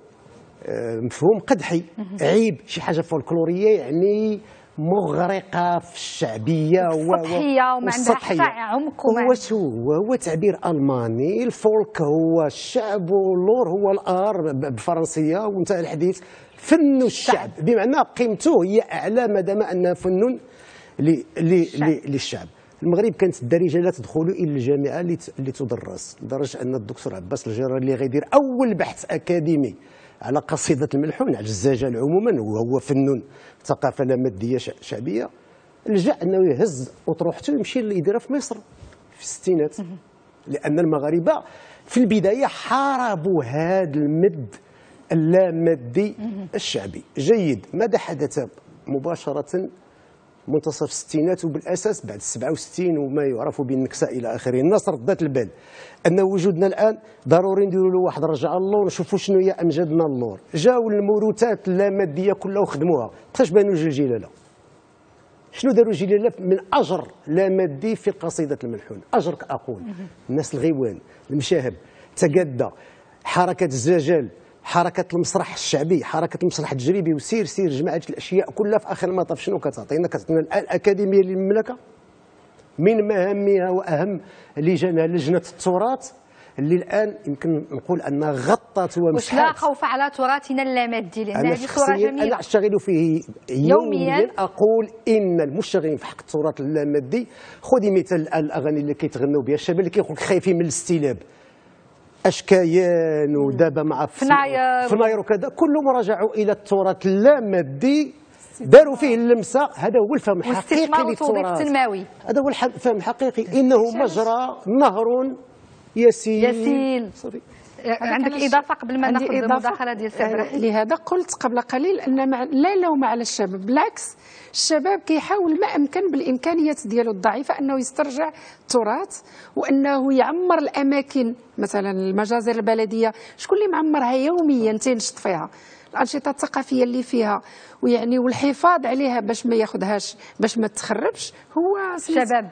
مفهوم قدحي عيب شي حاجة فولكلورية يعني مغرقة في الشعبية سطحية وما عندها. حتى عمق وما هو شو؟ هو تعبير ألماني ال folk هو الشعب وال lore هو l'art ب- بالفرنسيه وانتهى الحديث. فن الشعب. بمعنى قيمته هي أعلى ما دام انها فن للشعب. المغرب كانت الدارجة لا تدخل إلا الجامعة اللي تدرس لدرجة أن الدكتور عباس الجرار اللي غيدير أول بحث أكاديمي. على قصيدة الملحون على الزجاج عموما وهو فنون ثقافة لا مادية ش- شعبية. لجا أنه يهز اطروحته ويمشي يديرها في مصر في الستينات. لأن المغاربة في البداية حاربوا هذا المد اللامادي الشعبي. جيد. ماذا حدث مباشرة منتصف الستينات وبالأساس بعد 67 وما يعرف بالنكسة إلى آخره. الناس ردت البال أن وجودنا الآن ضروري نديروا له واحد. رجعه اللور نشوفوا شنو هي أمجادنا اللور. جاوا الموروثات اللاماديه كلها وخدموها. كيفاش بانوا جيل جلالة. شنو داروا جيل جلالة من أجر لا مادي في قصيدة الملحون اجرك أقول الناس الغيوان المشاهب تقدى حركة الزجاج حركة المسرح الشعبي حركة المسرح التجريبي وسير سير جماعة الأشياء كلها في آخر المطاف. شنو كتعطينا؟ كتعطينا الان اكاديميه للمملكة من مهامها وأهم لجنها لجنة التراث اللي الآن يمكن نقول أنها غطت واش لا ومسحت خوف على تراثنا اللامادي لأن هذه صورة جميلة. أنا أشتغل فيه يومياً. يوميا. أقول إن المشتغلين في حق التراث اللامادي خذي مثال الأغاني اللي كيتغنوا بها الشباب اللي كيقول لك خايفين من الاستلاب أشكايان ودابا مع فناير. فناير وكذا. كلهم رجعوا إلى التراث. اللامادي داروا فيه اللمسة. هذا هو الفهم الحقيقي للتراث. هذا هو الفهم الحقيقي. إنه مجرى نهر يسيل يسيل عندك إضافة قبل ما ناخذ. المداخلة ديال سي عبد الرحيم لهذا قلت قبل قليل أن مع لا لوم على الشباب. بالعكس الشباب كيحاول ما أمكن بالإمكانيات ديالو الضعيفة أنه يسترجع التراث وأنه يعمر الأماكن مثلا المجازر البلدية. شكون اللي معمرها يوميا تينشط فيها؟ الأنشطة الثقافية اللي فيها ويعني والحفاظ عليها باش ما ياخذهاش باش ما تخربش هو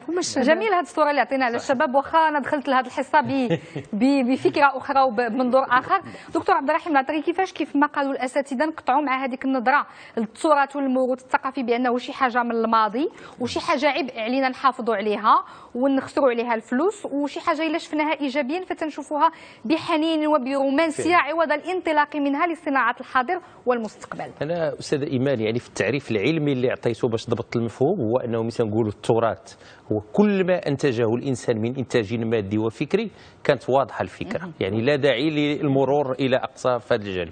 هما الشباب. جميل هذه الصورة اللي عطينا على الشباب واخا أنا دخلت لهذه الحصة بفكرة أخرى وبمنظور آخر. دكتور عبد الرحيم نعطيك كيفاش كيف ما قالوا الأساتذة نقطعوا مع هذيك النظرة للتراث والموروث الثقافي بأنه شي حاجة من الماضي وشي حاجة عبء علينا نحافظوا عليها ونخسروا عليها الفلوس وشي حاجة إلا شفناها إيجابيا فتنشوفوها بحنين وبرومانسيه. عوض الانطلاق منها لصناعة الحاضر والمستقبل. أنا أستاذ إيمان يعني في التعريف العلمي اللي عطيته باش ضبط المفهوم هو أنه مثلا نقولوا التراث هو كل ما أنتجه الإنسان من إنتاج مادي وفكري كانت واضحة الفكرة يعني لا داعي للمرور إلى أقصى في هذا الجانب.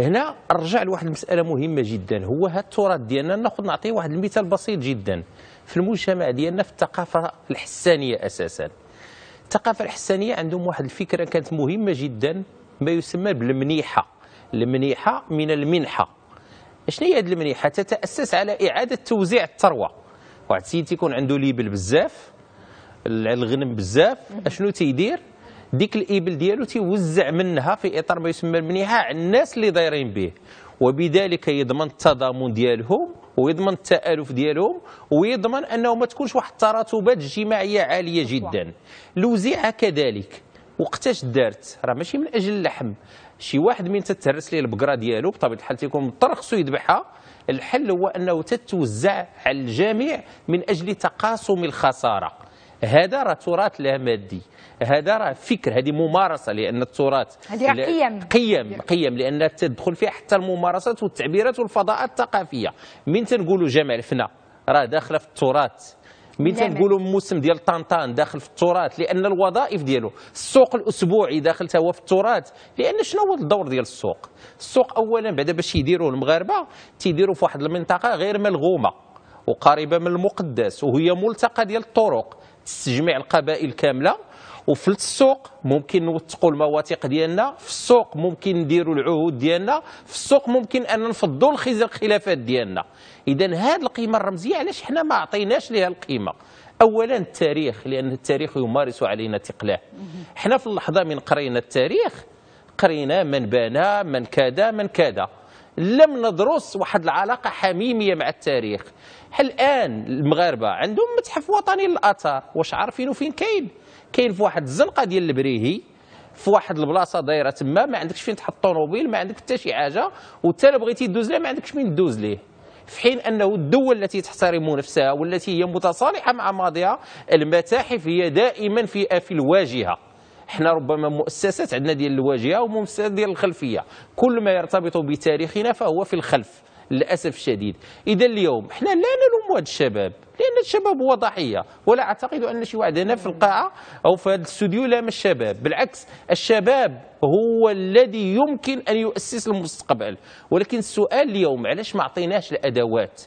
هنا نرجع لواحد المسألة مهمة جدا هو هذا التراث ديالنا ناخذ نعطيه واحد المثال بسيط جدا. في المجتمع ديالنا في الثقافة الحسانية أساسا. الثقافة الحسانية عندهم واحد الفكرة كانت مهمة جدا ما يسمى بالمنيحة. المنيحة من المنحة. شنو هي هذه المنيحة؟ تتأسس على إعادة توزيع الثروة. واحد السيد تيكون عنده لإبل بزاف الغنم بزاف أشنو تيدير؟ ديك الابل ديالو تيوزع منها في إطار ما يسمى المنيحة على الناس اللي دايرين به. وبذلك يضمن التضامن ديالهم ويضمن التآلف ديالهم ويضمن أنه ما تكونش واحد التراتبات اجتماعية عالية جدا. الوزيعة كذلك. وقتاش دارت؟ راه ماشي من أجل اللحم. شي واحد من تتهرس ليه البقرة ديالو بطبيعة الحال تيكون مضطر خصو يذبحها الحل هو أنه تتوزع على الجميع من أجل تقاسم الخسارة. هذا راه تراث لا مادي. هذا راه فكر هذه ممارسة لأن التراث هذه قيم. قيم قيم لأن تدخل فيها حتى الممارسات والتعبيرات والفضاءات الثقافية. من تنقولوا جمع الفنا راه داخلة في التراث. لا تنقولوا موسم ديال طنطان داخل في التراث لأن الوظائف ديالو السوق الأسبوعي داخل هو في التراث. لأن شنو هو الدور ديال السوق؟ السوق اولا بعدا باش يديروه المغاربة تيديروا في واحد المنطقة غير ملغومة وقريبة من المقدس وهي ملتقى ديال الطرق تستجمع القبائل كاملة وفي السوق ممكن نوثقوا المواثيق ديالنا في السوق ممكن نديروا العهود ديالنا في السوق ممكن أن نفضوا الخلافات ديالنا. اذا هذه القيمة الرمزية علاش حنا ما عطيناش لها القيمة؟ اولا التاريخ لأن التاريخ يمارس علينا تقلاه حنا في اللحظة من قرينا التاريخ قرينا من بنى من كذا من كذا. لم ندرس واحد العلاقة حميمية مع التاريخ. الآن المغاربة عندهم متحف وطني للآثار واش عارفينه فين كاين؟ كاين في واحد الزنقة ديال البريهي في واحد البلاصة دايرة تما ما عندكش فين تحط طوموبيل ما عندك حتى شي حاجة وانت لا بغيتي دوز لها ما عندكش فين دوز ليه. في حين أنه الدول التي تحترم نفسها والتي هي متصالحة مع ماضيها المتاحف هي دائما في في الواجهة. إحنا ربما مؤسسات عندنا ديال الواجهة ومؤسسات ديال الخلفية. كل ما يرتبط بتاريخنا فهو في الخلف. للأسف الشديد. إذا اليوم إحنا لا نلوم هذا الشباب لأن الشباب هو ضحية. ولا أعتقد أن شي واحد هنا في القاعة أو في هذا الاستوديو لام الشباب. بالعكس الشباب هو الذي يمكن أن يؤسس المستقبل. ولكن السؤال اليوم علاش ما عطيناش الأدوات؟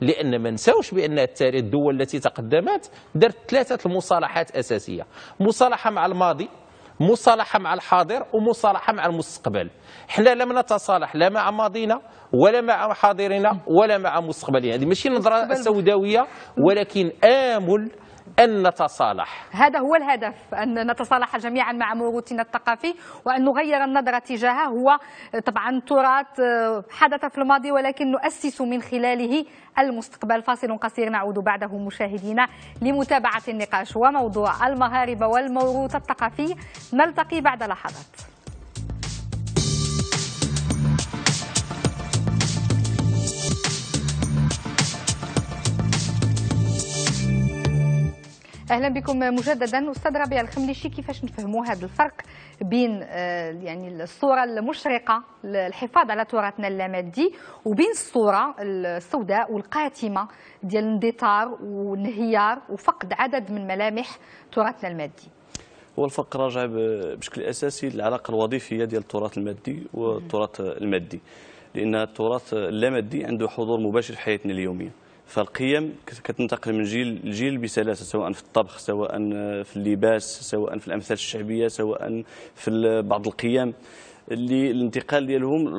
لأن ما نساوش بأن التاريخ الدول التي تقدمت درت ثلاثة المصالحات أساسية. مصالحة مع الماضي مصالحة مع الحاضر ومصالحة مع المستقبل. إحنا لم نتصالح لا مع ماضينا ولا مع حاضرنا ولا مع مستقبلنا. هذه ماشي نظرة سوداوية ولكن آمل أن نتصالح. هذا هو الهدف أن نتصالح جميعا مع موروثنا الثقافي وأن نغير النظرة تجاهه. هو طبعا تراث آه، حدث في الماضي ولكن نؤسس من خلاله المستقبل. فاصل قصير نعود بعده مشاهدينا لمتابعة النقاش وموضوع المهارب والموروث الثقافي. نلتقي بعد لحظات. أهلا بكم مجددا. أستاذ ربيع الخمليشي كيفاش نفهموا هذا الفرق بين آه، يعني الصورة المشرقة للحفاظ على تراثنا اللامادي وبين الصورة السوداء والقاتمة ديال الاندثار والانهيار وفقد عدد من ملامح تراثنا المادي؟ هو الفرق راجع بشكل أساسي للعلاقة الوظيفية ديال التراث المادي والتراث المادي. لأن التراث اللامادي عنده حضور مباشر في حياتنا اليومية. فالقيم كتنتقل من جيل لجيل بسلاسة سواء في الطبخ سواء في اللباس سواء في الأمثال الشعبية سواء في بعض القيم. اللي الانتقال ديالهم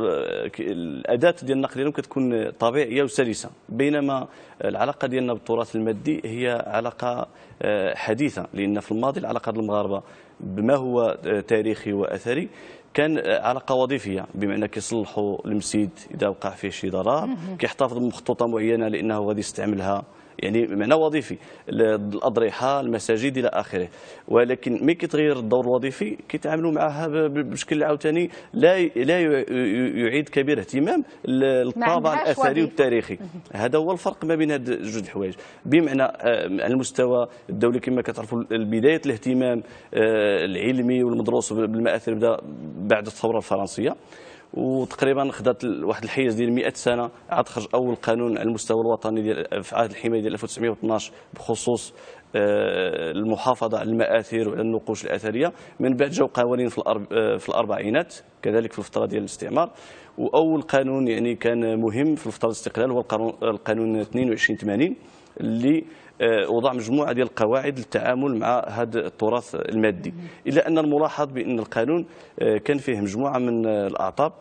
الأداة ديال النقل ديالهم كتكون طبيعية وسلسة. بينما العلاقة ديالنا بالتراث المادي هي علاقة آه، حديثة لأن في الماضي العلاقة المغاربة بما هو تاريخي وأثري. كان علاقه وظيفيه بمعنى كيصلحوا المسيد إذا وقع فيه شي ضرر كيحتفظ بمخطوطة معينة لأنه غادي يستعملها. يعني معنى وظيفي الأضرحة المساجد إلى آخره. ولكن ملي كيتغير الدور الوظيفي كيتعاملوا معها بشكل عاوتاني لا لا يعيد كبير اهتمام الطابع الأثري والتاريخي. هذا هو الفرق ما بين هاد جوج الحوايج. بمعنى آه، على المستوى الدولي كما كتعرفوا بدايه الاهتمام آه، العلمي والمدروس بالمآثر بدأ بعد الثورة الفرنسية. وتقريبا خدات واحد الحيز ديال 100 سنة. عاد خرج أول قانون على المستوى الوطني ديال في عهد الحماية ديال 1912 بخصوص آه، المحافظة على المآثر وعلى النقوش الأثرية. من بعد جاو قوانين في آه، في الأربعينات كذلك في الفترة ديال الاستعمار. وأول قانون يعني كان مهم في الفترة الاستقلال هو القانون 2280 اللي وضع مجموعة ديال القواعد للتعامل مع هذا التراث المادي. إلا أن الملاحظ بأن القانون كان فيه مجموعة من الأعطاب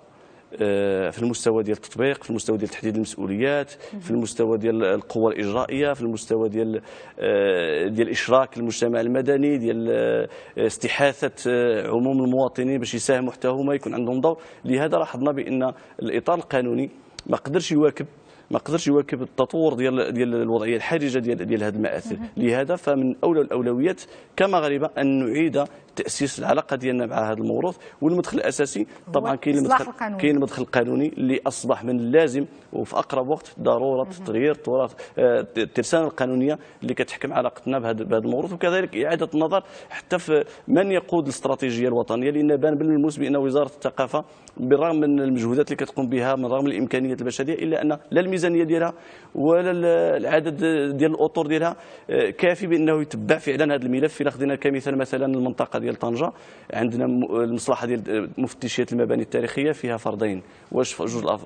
آه، في المستوى ديال التطبيق في المستوى ديال تحديد المسؤوليات في المستوى ديال القوى الإجرائية في المستوى ديال آه، ديال إشراك المجتمع المدني ديال آه، استحاثة عموم المواطنين باش يساهموا حتى هما يكون عندهم دور. لهذا لاحظنا بأن الإطار القانوني ما قدرش يواكب ما قدرش يواكب التطور ديال ديال الوضعية الحرجة ديال ديال هذه المآثر. لهذا فمن أولى الأولويات كمغاربه أن نعيد تأسيس العلاقة ديالنا مع هذا الموروث والمدخل الأساسي. طبعا كاين المدخل كاين المدخل القانوني اللي أصبح من اللازم وفي أقرب وقت ضرورة تغيير التراث آه، الترسانه القانونية اللي كتحكم علاقتنا بهذا بهذا الموروث. وكذلك إعادة النظر حتى في من يقود الاستراتيجية الوطنية لأن بان بالملموس بأن وزارة الثقافة بالرغم من المجهودات اللي كتقوم بها من رغم الإمكانيات البشرية إلا أن لا الميزانية ديالها ولا العدد ديال الأطر ديالها آه، كافي بأنه يتبع فعلا هذا الملف. إلا خدينا كمثال مثلا المنطقة ديال طنجة. عندنا المصلحة ديال مفتشيه المباني التاريخية فيها فردين. واش جوج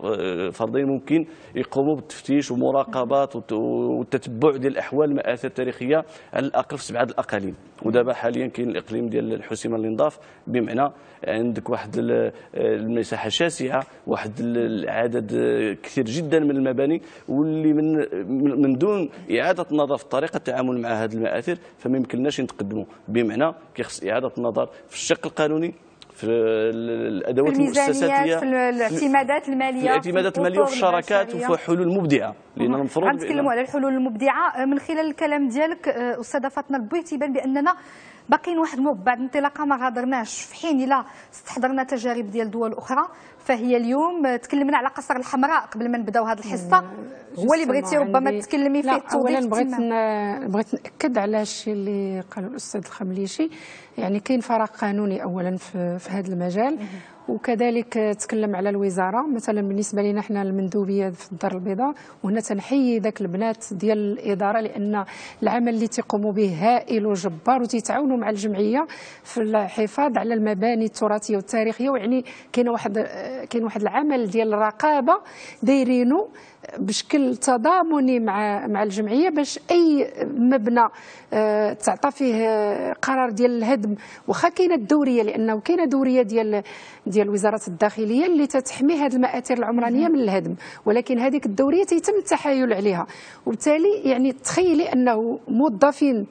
فردين ممكن يقوموا بالتفتيش ومراقبات والتتبع ديال الاحوال المآثر التاريخية على الاقل في سبعه الأقاليم. ودابا حاليا كاين الإقليم ديال الحسيمة اللي نضاف بمعنى عندك واحد المساحة شاسعة واحد العدد كثير جدا من المباني واللي من من دون إعادة النظر في طريقة التعامل مع هذه المآثر فما يمكنناش نتقدموا. بمعنى كيخص إعادة النظر في الشق القانوني في الأدوات المؤسساتية في الاعتمادات المالية في الاعتمادات المالية وفي الشراكات وفي حلول مبدعه لأن المفروض غنتكلموا على الحلول المبدعة. من خلال الكلام ديالك آه، أستاذة فاطمة البوي تيبان بأننا باقيين واحد بعد انطلاقه ما غادرناش. في حين إلا استحضرنا تجارب ديال دول أخرى فهي اليوم تكلمنا على قصر الحمراء قبل ما نبداو هذه الحصة. هو اللي بغيتي ربما تكلمي فيه اولا بغيت بغيت نأكد على الشيء اللي قاله الأستاذ الخمليشي يعني كاين فراغ قانوني اولا في, في هذا المجال. وكذلك تكلم على الوزارة. مثلا بالنسبة لنا إحنا المندوبية في الدار البيضاء. وهنا تنحيي ذاك البنات ديال الإدارة لأن العمل اللي تيقوموا به هائل وجبار وتيتعاونوا مع الجمعية في الحفاظ على المباني التراثية والتاريخية. ويعني كاين واحد كاين واحد العمل ديال الرقابة دايرينه بشكل تضامني مع مع الجمعية باش أي مبنى آه، تعطى فيه آه، قرار ديال الهدم. واخا كاينة الدورية لأنه كاينة دورية ديال ديال وزارة الداخلية اللي تتحمي هذه المآثر العمرانية من الهدم. ولكن هذيك الدورية تيتم التحايل عليها. وبالتالي يعني تخيلي أنه موظفين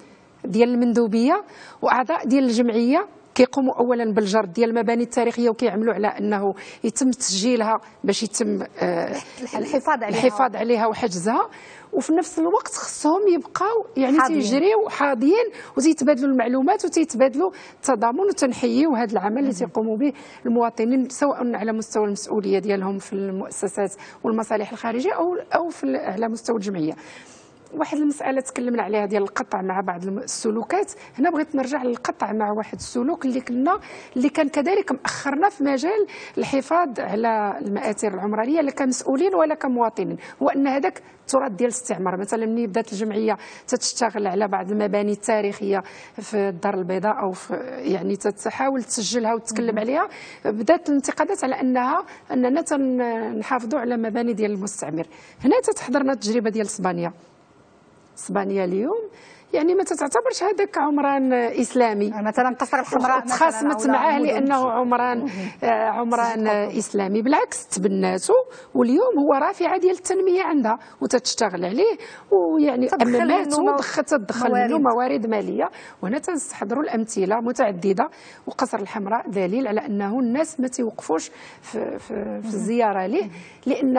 ديال المندوبية وأعضاء ديال الجمعية كيقوموا اولا بالجرد ديال المباني التاريخية وكيعملوا على أنه يتم تسجيلها باش يتم آه، الحفاظ عليها. الحفاظ عليها وحجزها. وفي نفس الوقت خصهم يبقاو يعني حاضرين. تيجريو حاضيين وتيتبادلوا المعلومات وتيتبادلوا التضامن وتنحيوا هذا العمل اللي تيقوموا به المواطنين سواء على مستوى المسؤولية ديالهم في المؤسسات والمصالح الخارجية أو أو في على مستوى الجمعية. واحد المسألة تكلمنا عليها ديال القطع مع بعض السلوكات. هنا بغيت نرجع للقطع مع واحد السلوك اللي كنا اللي كان كذلك مأخرنا في مجال الحفاظ على المآثر العمرانية لا كمسؤولين ولا كمواطنين هو أن هذاك التراث ديال الاستعمار. مثلا ملي بدات الجمعية تتشتغل على بعض المباني التاريخية في الدار البيضاء أو في يعني تحاول تسجلها وتتكلم عليها. بدات الانتقادات على انها أننا تنحافظوا على مباني ديال المستعمر. هنا تتحضرنا التجربة ديال إسبانيا. اسبانيا اليوم. يعني ما تعتبرش هذاك عمران إسلامي. مثلا القصر الحمراء تخاصمت معاه. لأنه عمران آه، عمران إسلامي. بالعكس تبناته واليوم هو رافعه ديال التنمية عندها وتتشتغل عليه. ويعني تدخل أماماته تدخل موارد. منه موارد مالية. وهنا تنستحضروا الأمثلة متعددة. وقصر الحمراء دليل على أنه الناس ما تيوقفوش في, في, في الزيارة ليه. لأن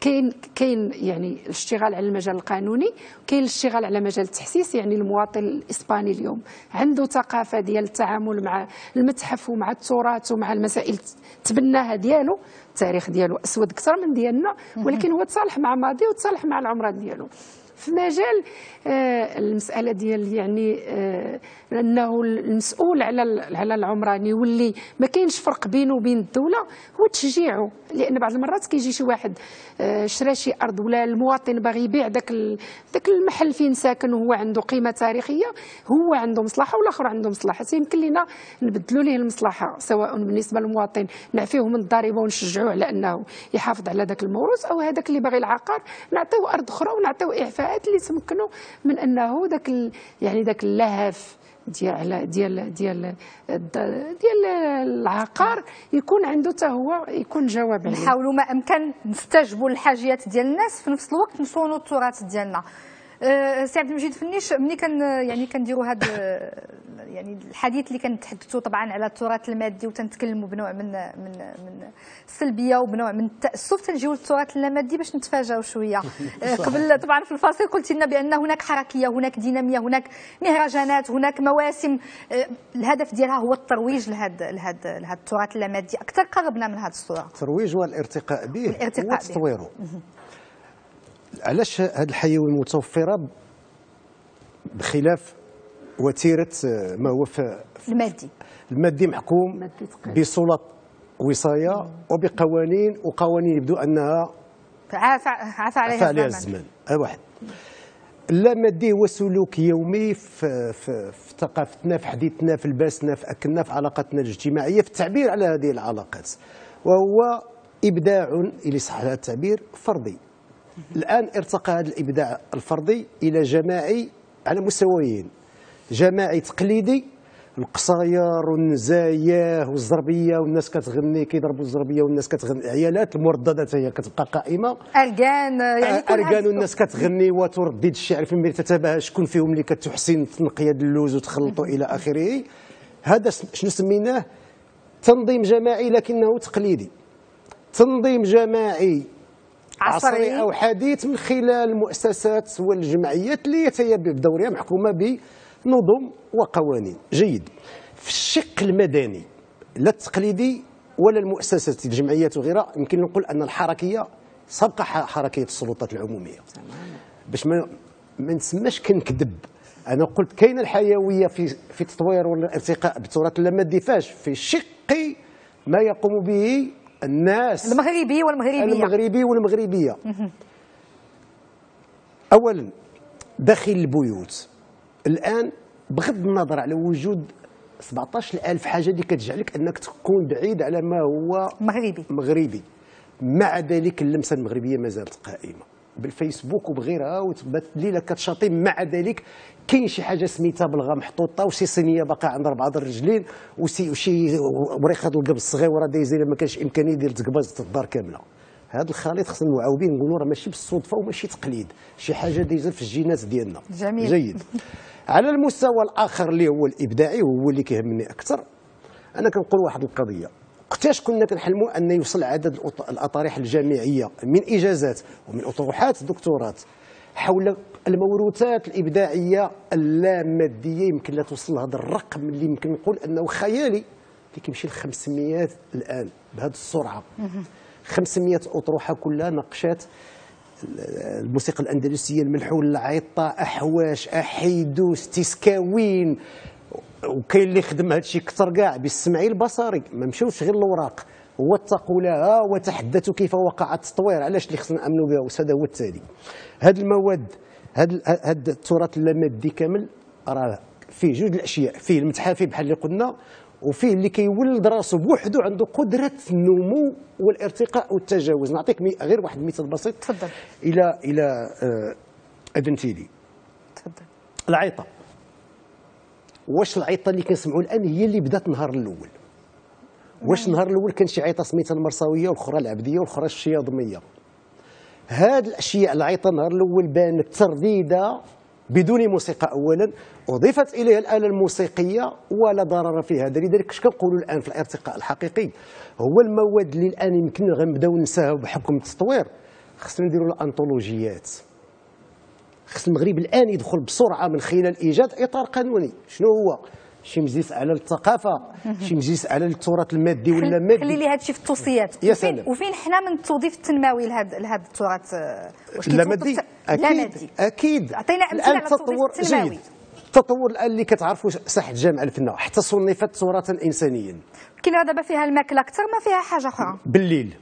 كاين كاين يعني الاشتغال على المجال القانوني كاين الاشتغال على مجال التحسيس يعني المواطن الإسباني اليوم. عنده ثقافة ديال التعامل مع المتحف ومع التراث ومع المسائل تبناها ديالو التاريخ ديالو أسود أكثر من ديالنا ولكن هو تصالح مع ماضيه وتصالح مع العمران ديالو. في مجال آه، المسألة ديال يعني آه، أنه المسؤول على على العمراني واللي ما كاينش فرق بينه وبين الدولة هو تشجيعه. لأن بعض المرات كيجي شي واحد آه، شرا شي أرض ولا المواطن باغي يبيع داك داك المحل فين ساكن وهو عنده قيمة تاريخية هو عنده مصلحة والآخر عنده مصلحة. يمكن لنا نبدلوا ليه المصلحة سواء بالنسبة للمواطن نعفيه من الضريبة ونشجعوه على أنه يحافظ على ذاك الموروث أو هذاك اللي باغي العقار نعطيوه أرض أخرى ونعطيوه اعفاءات اللي تمكنوا من أنه ذاك يعني ذاك اللهف ديال ديال ديال ديال العقار يكون عنده حتى هو يكون جواب عليه. نحاولوا ما أمكن نستجبوا الحاجيات ديال الناس في نفس الوقت نصونوا التراث ديالنا. سي عبد المجيد فنيش ملي كان يعني كنديروا هذا يعني الحديث اللي كنتحدثوا طبعا على التراث المادي وتنتكلموا بنوع من من من السلبية وبنوع من التأسف تنجيو للتراث اللامادي باش نتفاجئوا شوية. أه، قبل طبعا في الفاصل قلت لنا بأن هناك حركية هناك دينامية هناك مهرجانات هناك مواسم. أه، الهدف ديالها هو الترويج لهذا لهذا لهذا التراث اللامادي أكثر قربنا من هذه الصورة. الترويج والارتقاء به والارتقاء. وتطويره. علاش هذه الحيويه المتوفرة بخلاف وتيرة آه، ما هو في المادي. المادي محكوم بسلط وصايه وبقوانين وقوانين يبدو أنها عفى عليها عليها الزمن. واحد. لا مادي هو سلوك يومي في, في, في ثقافتنا في حديثنا في لباسنا في أكلنا في علاقاتنا الاجتماعية في التعبير على هذه العلاقات. وهو إبداع إلى صح التعبير فردي. الآن ارتقى هذا الإبداع الفردي إلى جماعي على مستويين. جماعي تقليدي القصاير والنزايا والزربية والناس كتغني كيضربوا الزربية والناس كتغني عيالات المرددات هي كتبقى قائمة. الجان يعني كل أركان هذه الناس كتغني وتردد الشعر في ملي تتباهى شكون فيهم اللي كتحسن تنقيه اللوز وتخلطوا إلى آخره. هذا شنو سميناه؟ تنظيم جماعي لكنه تقليدي. تنظيم جماعي عصري. أو حديث من خلال المؤسسات والجمعيات اللي هي بدورها محكومه بنظم وقوانين. جيد. في الشق المدني لا التقليدي ولا المؤسسات الجمعيات وغيرها يمكن نقول أن الحركية سبق ح- حركية السلطات العمومية. باش ما ما نسماش كنكذب. أنا قلت كاين الحيوية في في التطوير والارتقاء بالتراث اللامادي فاش في شق ما يقوم به الناس المغربي والمغربية. المغربي والمغربية. اولا داخل البيوت. الآن بغض النظر على وجود 17000 حاجة اللي كتجعلك أنك تكون بعيد على ما هو مغربي. مغربي. مع ذلك اللمسة المغربية ما زالت قائمة. بالفيسبوك وبغيرها وتبات الليلة كتشاطي مع ذلك. كاين شي حاجة سميتها بلغه محطوطة وشي صينية باقا عند اربعه الرجلين وشي وشي وريقه القبص الصغيره دايزه ما كانش إمكانية ديال تقباز الدار كاملة. هذا الخليط خصنا المعاوبين نقولوا راه ماشي بالصدفة وماشي تقليد. شي حاجة دايزة في الجينات ديالنا. جميل. جيد. على المستوى الآخر اللي هو الإبداعي وهو اللي كيهمني أكثر أنا كنقول واحد القضية. وقتاش كنا كنحلموا أن يوصل عدد الأطارح الجامعية من إجازات ومن أطروحات دكتورات حول الموروثات الإبداعية اللامادية يمكن لا توصل لهذا الرقم اللي يمكن نقول أنه خيالي اللي كيمشي ل 500 الآن بهذه السرعة. 500 أطروحة كلها ناقشات الموسيقى الأندلسية الملحون العيطه أحواش أحيدوس تيسكاوين وكاين اللي خدم هذا الشيء أكثر كاع بالسمعي البصري. ما مشاوش غير الأوراق. واتقوا لها وتحدثوا كيف وقع التطوير. علاش اللي خصنا نأمنوا بها؟ هذا هو التالي. هاد المواد هاد هاد التراث اللامادي كامل راه فيه جوج الأشياء. فيه المتحافي بحال اللي قلنا وفيه اللي كيولد راسو بوحدو عنده قدرة النمو والارتقاء والتجاوز. نعطيك غير واحد المثال بسيط. تفضل. إلى إلى آه، اذنتي لي تفضل. العيطة. واش العيطة اللي كنسمعوا الآن هي اللي بدات النهار الأول؟ واش النهار الأول كان شي عيطة سميتها المرساوية والأخرى العبدية والأخرى الشياضمية؟ هاد الأشياء العيطة النهار الأول بانت ترديدة بدون موسيقى اولا أضيفت إليها الآلة الموسيقية ولا ضرر في هذا لذلك اش كنقولوا الآن في الارتقاء الحقيقي؟ هو المواد اللي الآن يمكن غنبداو ننساها بحكم التطوير. خصنا نديروا الأنطولوجيات. خص المغرب الآن يدخل بسرعة من خلال إيجاد إطار قانوني. شنو هو؟ شي مجلس على الثقافه شي مجلس على التراث المادي ولا مادي؟ خلي لي هذا الشيء في التوصيات. يا وفين- سلام. وفين حنا من التوظيف التنموي لهذا لهذا التراث؟ آه، لا مادي أكيد أكيد. عطينا أمثلة على التوظيف تطور التنموي. جيد. التطور الآن اللي كتعرفوا ساحه الجامعة الفنيه حتى صنفت تراثا انسانيا كاين دابا فيها الماكلة أكثر ما فيها حاجة أخرى. بالليل.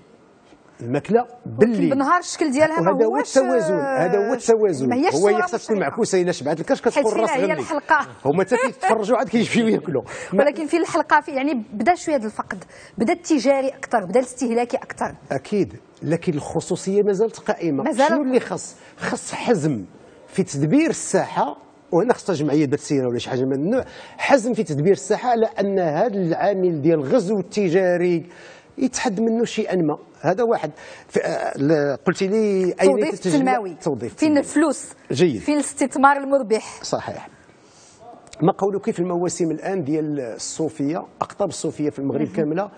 الماكلة بالليل. بالنهار الشكل ديالها ما وهذا هو التوازن آه، هذا هو التوازن. ما هيش هو هي خصها تكون معكوسة إلا شبعت الكاش حيت الراس فينا هي الحلقة. هما حتى كيتفرجوا عاد كيمشيو ياكلوا. ولكن في الحلقة في يعني بدا شوية الفقد. بدا التجاري أكثر بدا الاستهلاكي أكثر أكيد. لكن الخصوصية ما زالت قائمة. مازال- شنو اللي خص خص حزم في تدبير الساحة؟ وهنا خصها جمعيه بتسيره ولا شي حاجة من النوع. حزم في تدبير الساحة على أن هذا العامل ديال الغزو التجاري يتحد منه شيئا ما هذا واحد. آه، قلت لي أين تتجلى- التنموي التوظيف فين. الفلوس؟ جيد. فين الاستثمار المربح؟ صحيح. ما قولك في المواسم الآن ديال الصوفية؟ أقطاب الصوفية في المغرب كاملة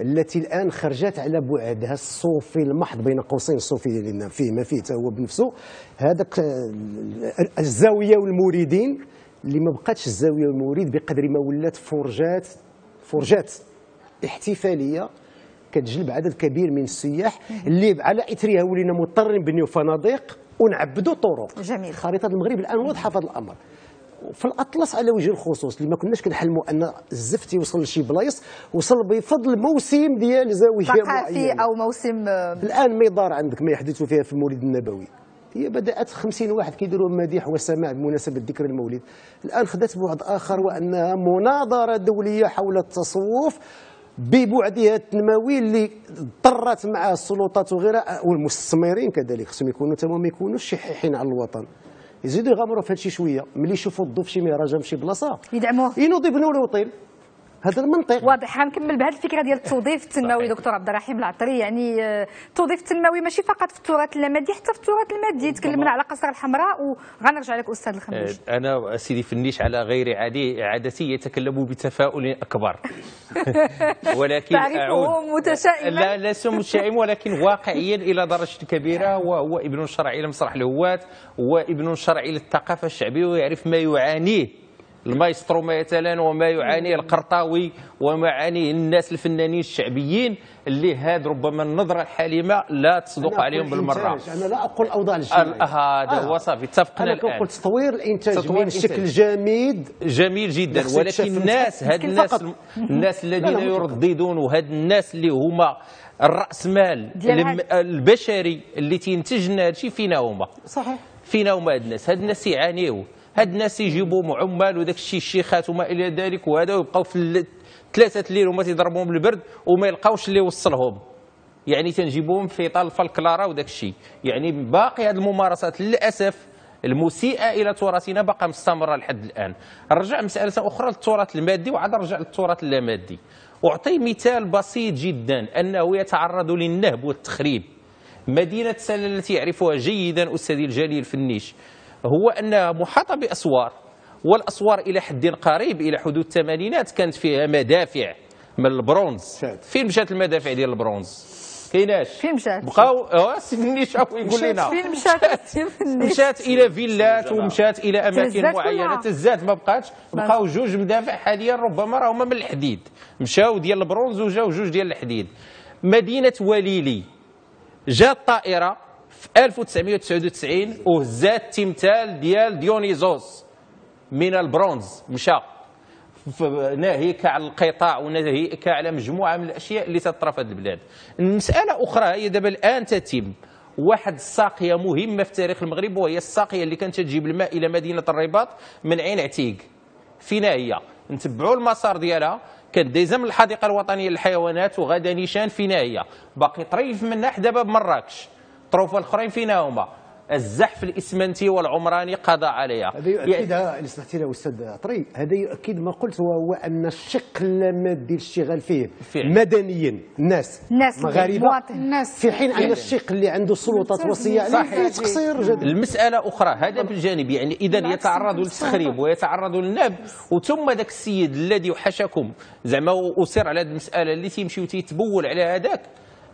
التي الآن خرجت على بعدها. الصوفي المحض بين قوسين الصوفي لأن فيه ما فيه هو بنفسه. هذاك ال- الزاوية والمريدين اللي ما بقاتش الزاوية والمريد بقدر ما ولات فرجات فرجات احتفالية. كتجلب عدد كبير من السياح اللي على اثرها ولينا مضطرين بنيو فنادق ونعبدوا طرق. جميل. خريطة المغرب الآن واضحه في هذا الأمر. في الأطلس على وجه الخصوص اللي ما كناش كنحلموا أن الزفت يوصل لشي بلايص وصل بفضل موسم ديال زاوية ثقافي أو موسم آه، الآن ميدار عندك ما يحدث فيها في المولد النبوي. هي بدأت 50 واحد كيديروا مديح وسماع بمناسبة ذكر المولد. الآن خدت بعد آخر وأنها مناظرة دولية حول التصوف ببعدها التنموي اللي اضطرت معه السلطات وغيرها والمستثمرين كذلك. خصهم يكونوا تما ما يكونوش شحيحين على الوطن. يزيدوا يغامروا في هذا الشيء شوية. ملي يشوفوا الضيف في شي مهرجان في شي بلاصة يدعموه. ينوض يبنوا له هذا المنطق. واضح. غنكمل بهذه الفكرة ديال التوظيف التنموي دكتور عبد الرحيم العطري. يعني آه، التوظيف التنموي ماشي فقط في التراث اللامادي حتى في التراث المادي. تكلمنا على قصر الحمراء وغنرجع لك أستاذ الخنبوش أنا سيدي فنيش على غير عادي عادتي يتكلم بتفاؤل أكبر. ولكن تعرفه أعود. متشائما. لا ليس متشائم ولكن واقعيا إلى درجة كبيرة. وهو ابن شرعي لمسرح الهوات وابن شرعي للثقافة الشعبية ويعرف ما يعانيه المايسترو مثلا وما يعانيه القرطاوي وما يعانيه الناس الفنانين الشعبيين اللي هاد ربما النظرة الحالمة لا تصدق عليهم بالمرة. أنا لا أقول الاوضاع الاجتماعيه هذا هو صافي اتفقنا أنا الآن. كنقول تطوير الإنتاج تطوير من شكل. جميد جميل جدا ولكن الناس هاد الناس. الناس الذين. يرددون وهاد الناس اللي هما هاد- البشري اللي تينتج لنا هادشي فينا هما. صحيح. فينا هما هاد الناس. هاد الناس يعانيو. هاد الناس يجيبوا عمال وداك الشيء الشيخات وما إلى ذلك وهذا ويبقاو في ثلاثة الليل وما تيضربوهم بالبرد وما يلقاوش اللي يوصلهم. يعني تنجيبوهم في طال الفلكلاره وداك الشيء يعني باقي هذه الممارسات للأسف المسيئة إلى تراثنا باقا مستمرة لحد الآن. نرجع مسألة أخرى للتراث المادي وعاد نرجع للتراث اللامادي. أعطي مثال بسيط جدا أنه يتعرض للنهب والتخريب. مدينة سلا التي يعرفها جيدا أستاذي الجليل في النيش. هو أنها محاطة بأسوار والأسوار إلى حد قريب إلى حدود الثمانينات كانت فيها مدافع من البرونز. فين مشات المدافع ديال البرونز؟ كايناش؟ فين مشات؟ بقاو آه سي فنيش هو يقول لنا فين مشات؟ مشات. إلى فيلات ومشات إلى أماكن معينة. تهزات ما بقاتش. بقاو جوج مدافع حاليا ربما راهما من الحديد. مشاو ديال البرونز وجاو جوج ديال الحديد. مدينة وليلي. جات طائرة. في 1999 وهزات تمثال ديال ديونيزوس من البرونز مشى ناهيك على القطاع وناهيك على مجموعة من الأشياء اللي تطرى في هذه البلاد. المساله أخرى هي دابا الآن تتم واحد الساقية مهمة في تاريخ المغرب وهي الساقية اللي كانت تجيب الماء إلى مدينة الرباط من عين عتيق. فين هي؟ نتبعوا المسار ديالها كانت دايزه من الحديقة الوطنية للحيوانات وغدا نيشان فين هي؟ باقي طريف من ناحيه دابا بمراكش. طروفه الاخرين فين هما؟ الزحف الإسمنتي والعمراني قضى عليها. هذا يؤكد سمحتي له أستاذ عطري هذا يؤكد ما قلت وهو أن الشق اللامادي الاشتغال فيه فعلا. مدنيا الناس الناس مغاربة الناس. في حين أن. الشق اللي عنده سلطات وصيه عليه تقصير جدا. المسألة أخرى هذا بالجانب يعني إذا يتعرض للتخريب ويتعرض للنهب وثم ذاك السيد الذي وحشكم زعما أصر على هذه المسألة اللي تيمشي وتيتبول على هذاك.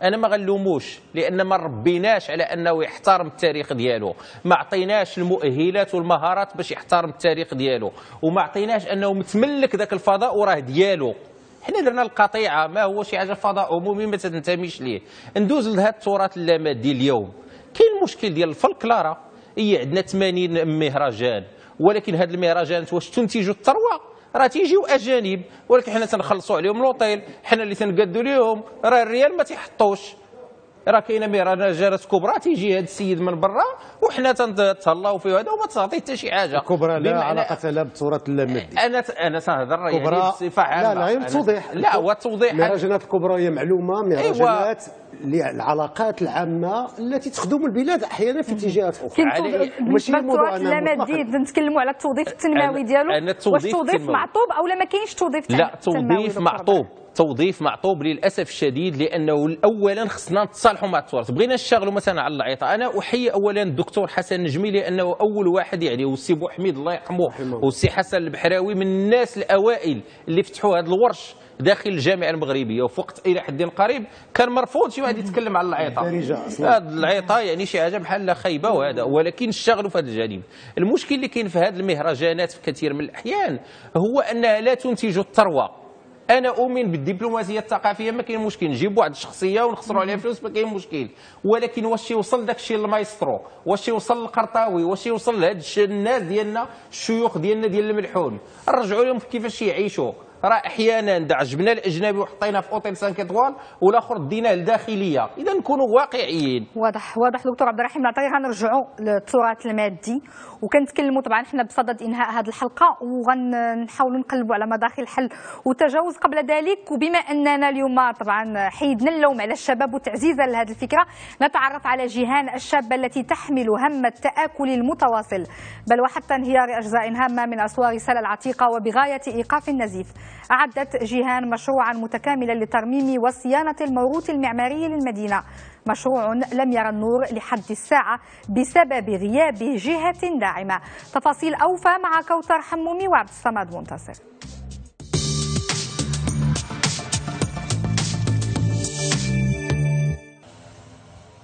أنا ما غنلوموش لأن ما ربيناش على أنه يحترم التاريخ ديالو. ما عطيناش المؤهلات والمهارات باش يحترم التاريخ ديالو. وما عطيناش أنه متملك ذاك الفضاء وراه ديالو. حنا درنا القطيعة ما هو شي حاجة فضاء عمومي ما تنتميش ليه. ندوز لهذا التراث اللامادي اليوم. كاين المشكل ديال الفلكلاره هي عندنا 80 مهرجان. ولكن هاد المهرجانات واش تنتج الثروة؟ راه تيجيو اجانب ولكن حنا تنخلصوا عليهم لوطيل حنا اللي تنقادوا لهم راه الريال ما تيحطوش. راه كاينة مهرجانات كبرى تيجي هذا السيد من برا وحنا تنتهلاو فيه هذا وما تعطي حتى شي حاجة. كبرى لا علاقة لها بالتراث اللامادي أنا أنا تنهضر يعني بصفة عامة. لا لا غير أنا- توضيح. لا هو توضيح. المهرجانات الكبرى هي معلومة مهرجانات للعلاقات العامة التي تخدم البلاد أحيانا في اتجاهات أخرى. كاين عليه- توظيف- ماشي موضوع اللامادي. نتكلموا على التوظيف التنموي ديالو. واش التوظيف توظيف. معطوب أو لا ما كاينش توظيف لا تنموي توظيف دكتور؟ معطوب. توظيف معطوب للأسف الشديد لأنه اولا خصنا نتصالحوا مع التراث. بغينا نشتغلوا مثلا على العيطه أنا أحيي اولا الدكتور حسن نجمي لأنه أول واحد يعني والسي بوحميد الله يرحمه والسي حسن البحراوي من الناس الأوائل اللي فتحوا هذا الورش داخل الجامعة المغربية. وفي وقت إلى حد قريب كان مرفوض شي واحد يتكلم على العيطه. هذه العيطه يعني شي حاجة بحال خايبه وهذا. ولكن اشتغلوا في هذا الجانب. المشكل اللي كاين في هذه المهرجانات في كثير من الأحيان هو أنها لا تنتج الثروة. أنا اؤمن بالدبلوماسية الثقافية ما كاين مشكل. نجيب واحد الشخصية ونخسروا عليها فلوس ما كاين مشكل. ولكن واش يوصل داك الشيء للمايسترو؟ واش يوصل للقرطاوي؟ واش يوصل لهاد الناس ديالنا الشيوخ ديالنا ديال الملحون؟ نرجعوا لهم كيفاش يعيشوا. راه أحيانا عجبنا الاجنبي وحطيناه في اوتيل 5 étoiles والاخر ديناه للداخلية. إذا نكونوا واقعيين. واضح واضح دكتور عبد الرحيم. العطري غنرجعوا للتراث المادي. وكنتكلموا طبعا حنا بصدد إنهاء هذه الحلقة وغنحاولوا نقلبوا على مداخل الحل والتجاوز قبل ذلك. وبما أننا اليوم طبعا حيدنا اللوم على الشباب وتعزيزا لهذه الفكرة نتعرف على جيهان الشابة التي تحمل هم التآكل المتواصل. بل وحتى انهيار اجزاء هامه من أسوار سلا العتيقه وبغاية إيقاف النزيف. أعدت جيهان مشروعا متكاملا لترميم وصيانة الموروث المعماري للمدينة. مشروع لم يرى النور لحد الساعة بسبب غياب جهة داعمة. تفاصيل أوفى مع كوثر حمومي وعبد الصمد منتصر.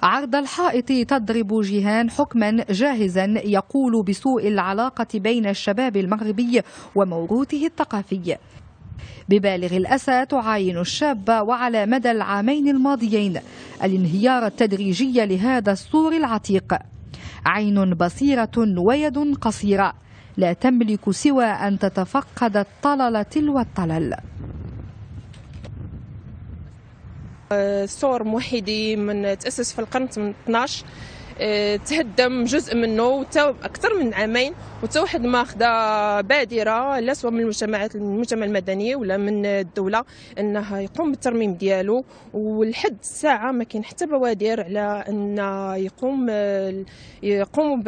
عرض الحائط تضرب جيهان حكما جاهزا يقول بسوء العلاقة بين الشباب المغربي وموروثه الثقافي. ببالغ الأسى تعاين الشابة وعلى مدى العامين الماضيين الانهيار التدريجي لهذا السور العتيق. عين بصيرة ويد قصيرة لا تملك سوى أن تتفقد الطلل تلو الطلل. سور موحدي من تأسس في القرن 12 آه، تهدم جزء منه أكثر من عامين. وتا واحد خدا بادرة لا سواء من المجتمعات المجتمع المدني ولا من الدولة إنه يقوم بالترميم ديالو. ولحد الساعة ما كاين حتى بوادر على إن يقوم يقوم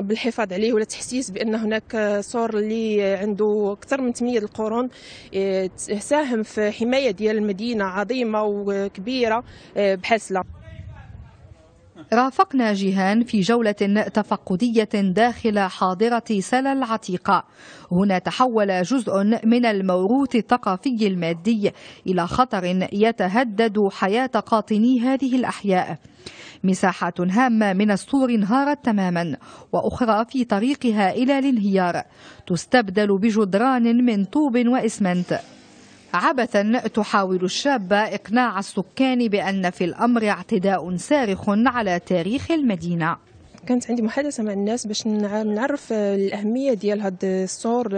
بالحفاظ عليه ولا تحسيس بإن هناك سور اللي عنده أكثر من 8 القرون آه، ساهم في حماية ديال المدينة عظيمة وكبيرة آه، بحسله رافقنا جيهان في جولة تفقدية داخل حاضرة سلا العتيقة هنا تحول جزء من الموروث الثقافي المادي إلى خطر يتهدد حياة قاطني هذه الأحياء. مساحات هامة من السور انهارت تماما وأخرى في طريقها إلى الانهيار. تستبدل بجدران من طوب وإسمنت. عبثا تحاول الشابة إقناع السكان بأن في الأمر اعتداء صارخ على تاريخ المدينة. كانت عندي محادثة مع الناس باش نعرف الأهمية ديال هذا السور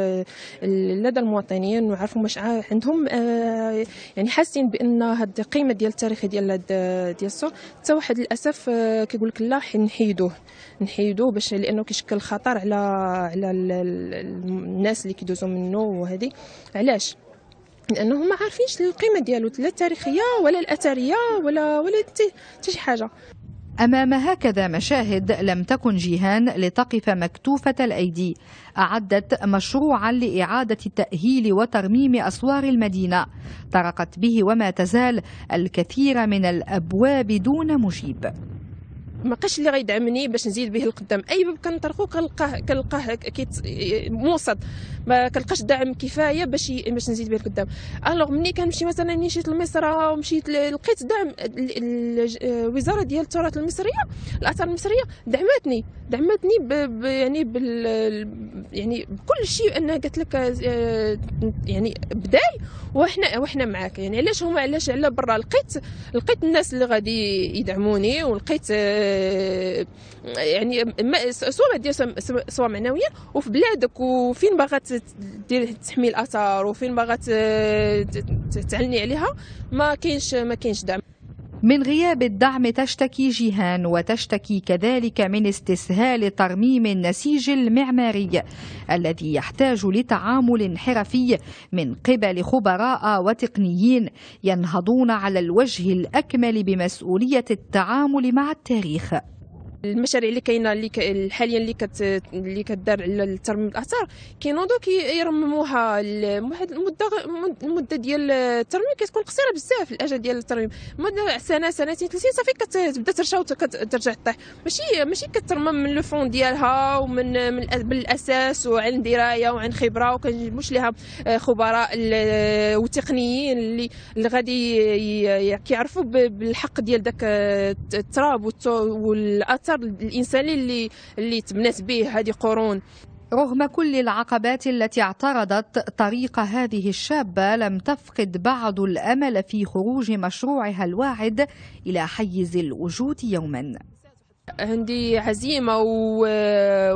لدى المواطنين ونعرفوا واش عندهم آه، يعني حاسين بأن هاد القيمه ديال التاريخ ديال هاد ديال السور حتى واحد للأسف آه، كيقول لك لا نحيدوه. نحيدوه باش لأنه كيشكل خطر على على الناس اللي كيدوزوا منه وهذه علاش؟ لانهم ما عارفينش القيمة ديالو لا التاريخية ولا الأثرية ولا ولا حتى شي حاجة. أمام هكذا مشاهد لم تكن جيهان لتقف مكتوفة الأيدي. أعدت مشروعا لإعادة تأهيل وترميم أسوار المدينة. طرقت به وما تزال الكثير من الأبواب دون مجيب. ما بقاش اللي غيدعمني باش نزيد به القدام. أي باب كنطرقو كنلقاه كنلقاه موصد ما كنلقاش دعم كفاية باش باش نزيد به القدام الوغ ملي كنمشي مثلا مشيت لمصر ومشيت لقيت دعم الوزاره ديال التراث المصرية. الآثار المصرية دعمتني دعمتني ب يعني بال يعني بكل شيء أنها قالت لك آه، يعني بداي وحنا وحنا معاك. يعني علاش هما علاش على برا؟ لقيت لقيت الناس اللي غادي يدعموني ولقيت آه، يعني سواء سواء معنويا وفي بلادك وفين باغا دير تحمي الآثار وفين باغا تعلني عليها ما كاينش ما كاينش دعم. من غياب الدعم تشتكي جيهان وتشتكي كذلك من استسهال ترميم النسيج المعماري الذي يحتاج لتعامل حرفي من قبل خبراء وتقنيين ينهضون على الوجه الأكمل بمسؤولية التعامل مع التاريخ. المشاريع اللي كاينة اللي حاليا اللي كت اللي كدار على ترميم الأثار كينوضوا كيرمموها واحد المدة المدة ديال الترميم كتكون قصيرة بزاف الأجل ديال الترميم. مدة سنة سنتين ثلاثين صافي كتبدا ترشا وترجع طيح ماشي ماشي كترمم من لو فون ديالها ومن من بالاساس وعن دراية وعن خبرة وكنجيبوش لها خبراء وتقنيين اللي اللي غادي كيعرفوا بالحق ديال داك التراب والأثار. الأثر الإنساني اللي اللي تبنات به هذه قرون. رغم كل العقبات التي اعترضت طريق هذه الشابة لم تفقد بعض الأمل في خروج مشروعها الواعد إلى حيز الوجود يوما. عندي عزيمة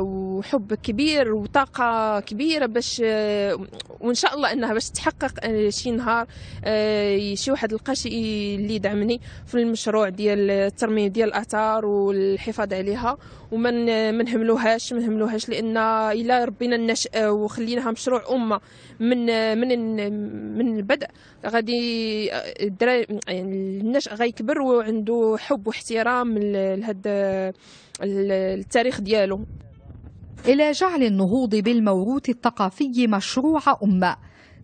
وحب كبير وطاقة كبيرة باش وإن شاء الله أنها باش تحقق شي نهار شي واحد لقى شي اللي يدعمني في المشروع ديال الترميم ديال الآثار والحفاظ عليها. وما نهملوهاش ما نهملوهاش لأن إلا ربينا النشأ وخليناها مشروع أمة من من من البدء. غادي يعني النشأ غيكبر وعنده حب واحترام لهذا التاريخ ديالو. إلى جعل النهوض بالموروث الثقافي مشروع أمة.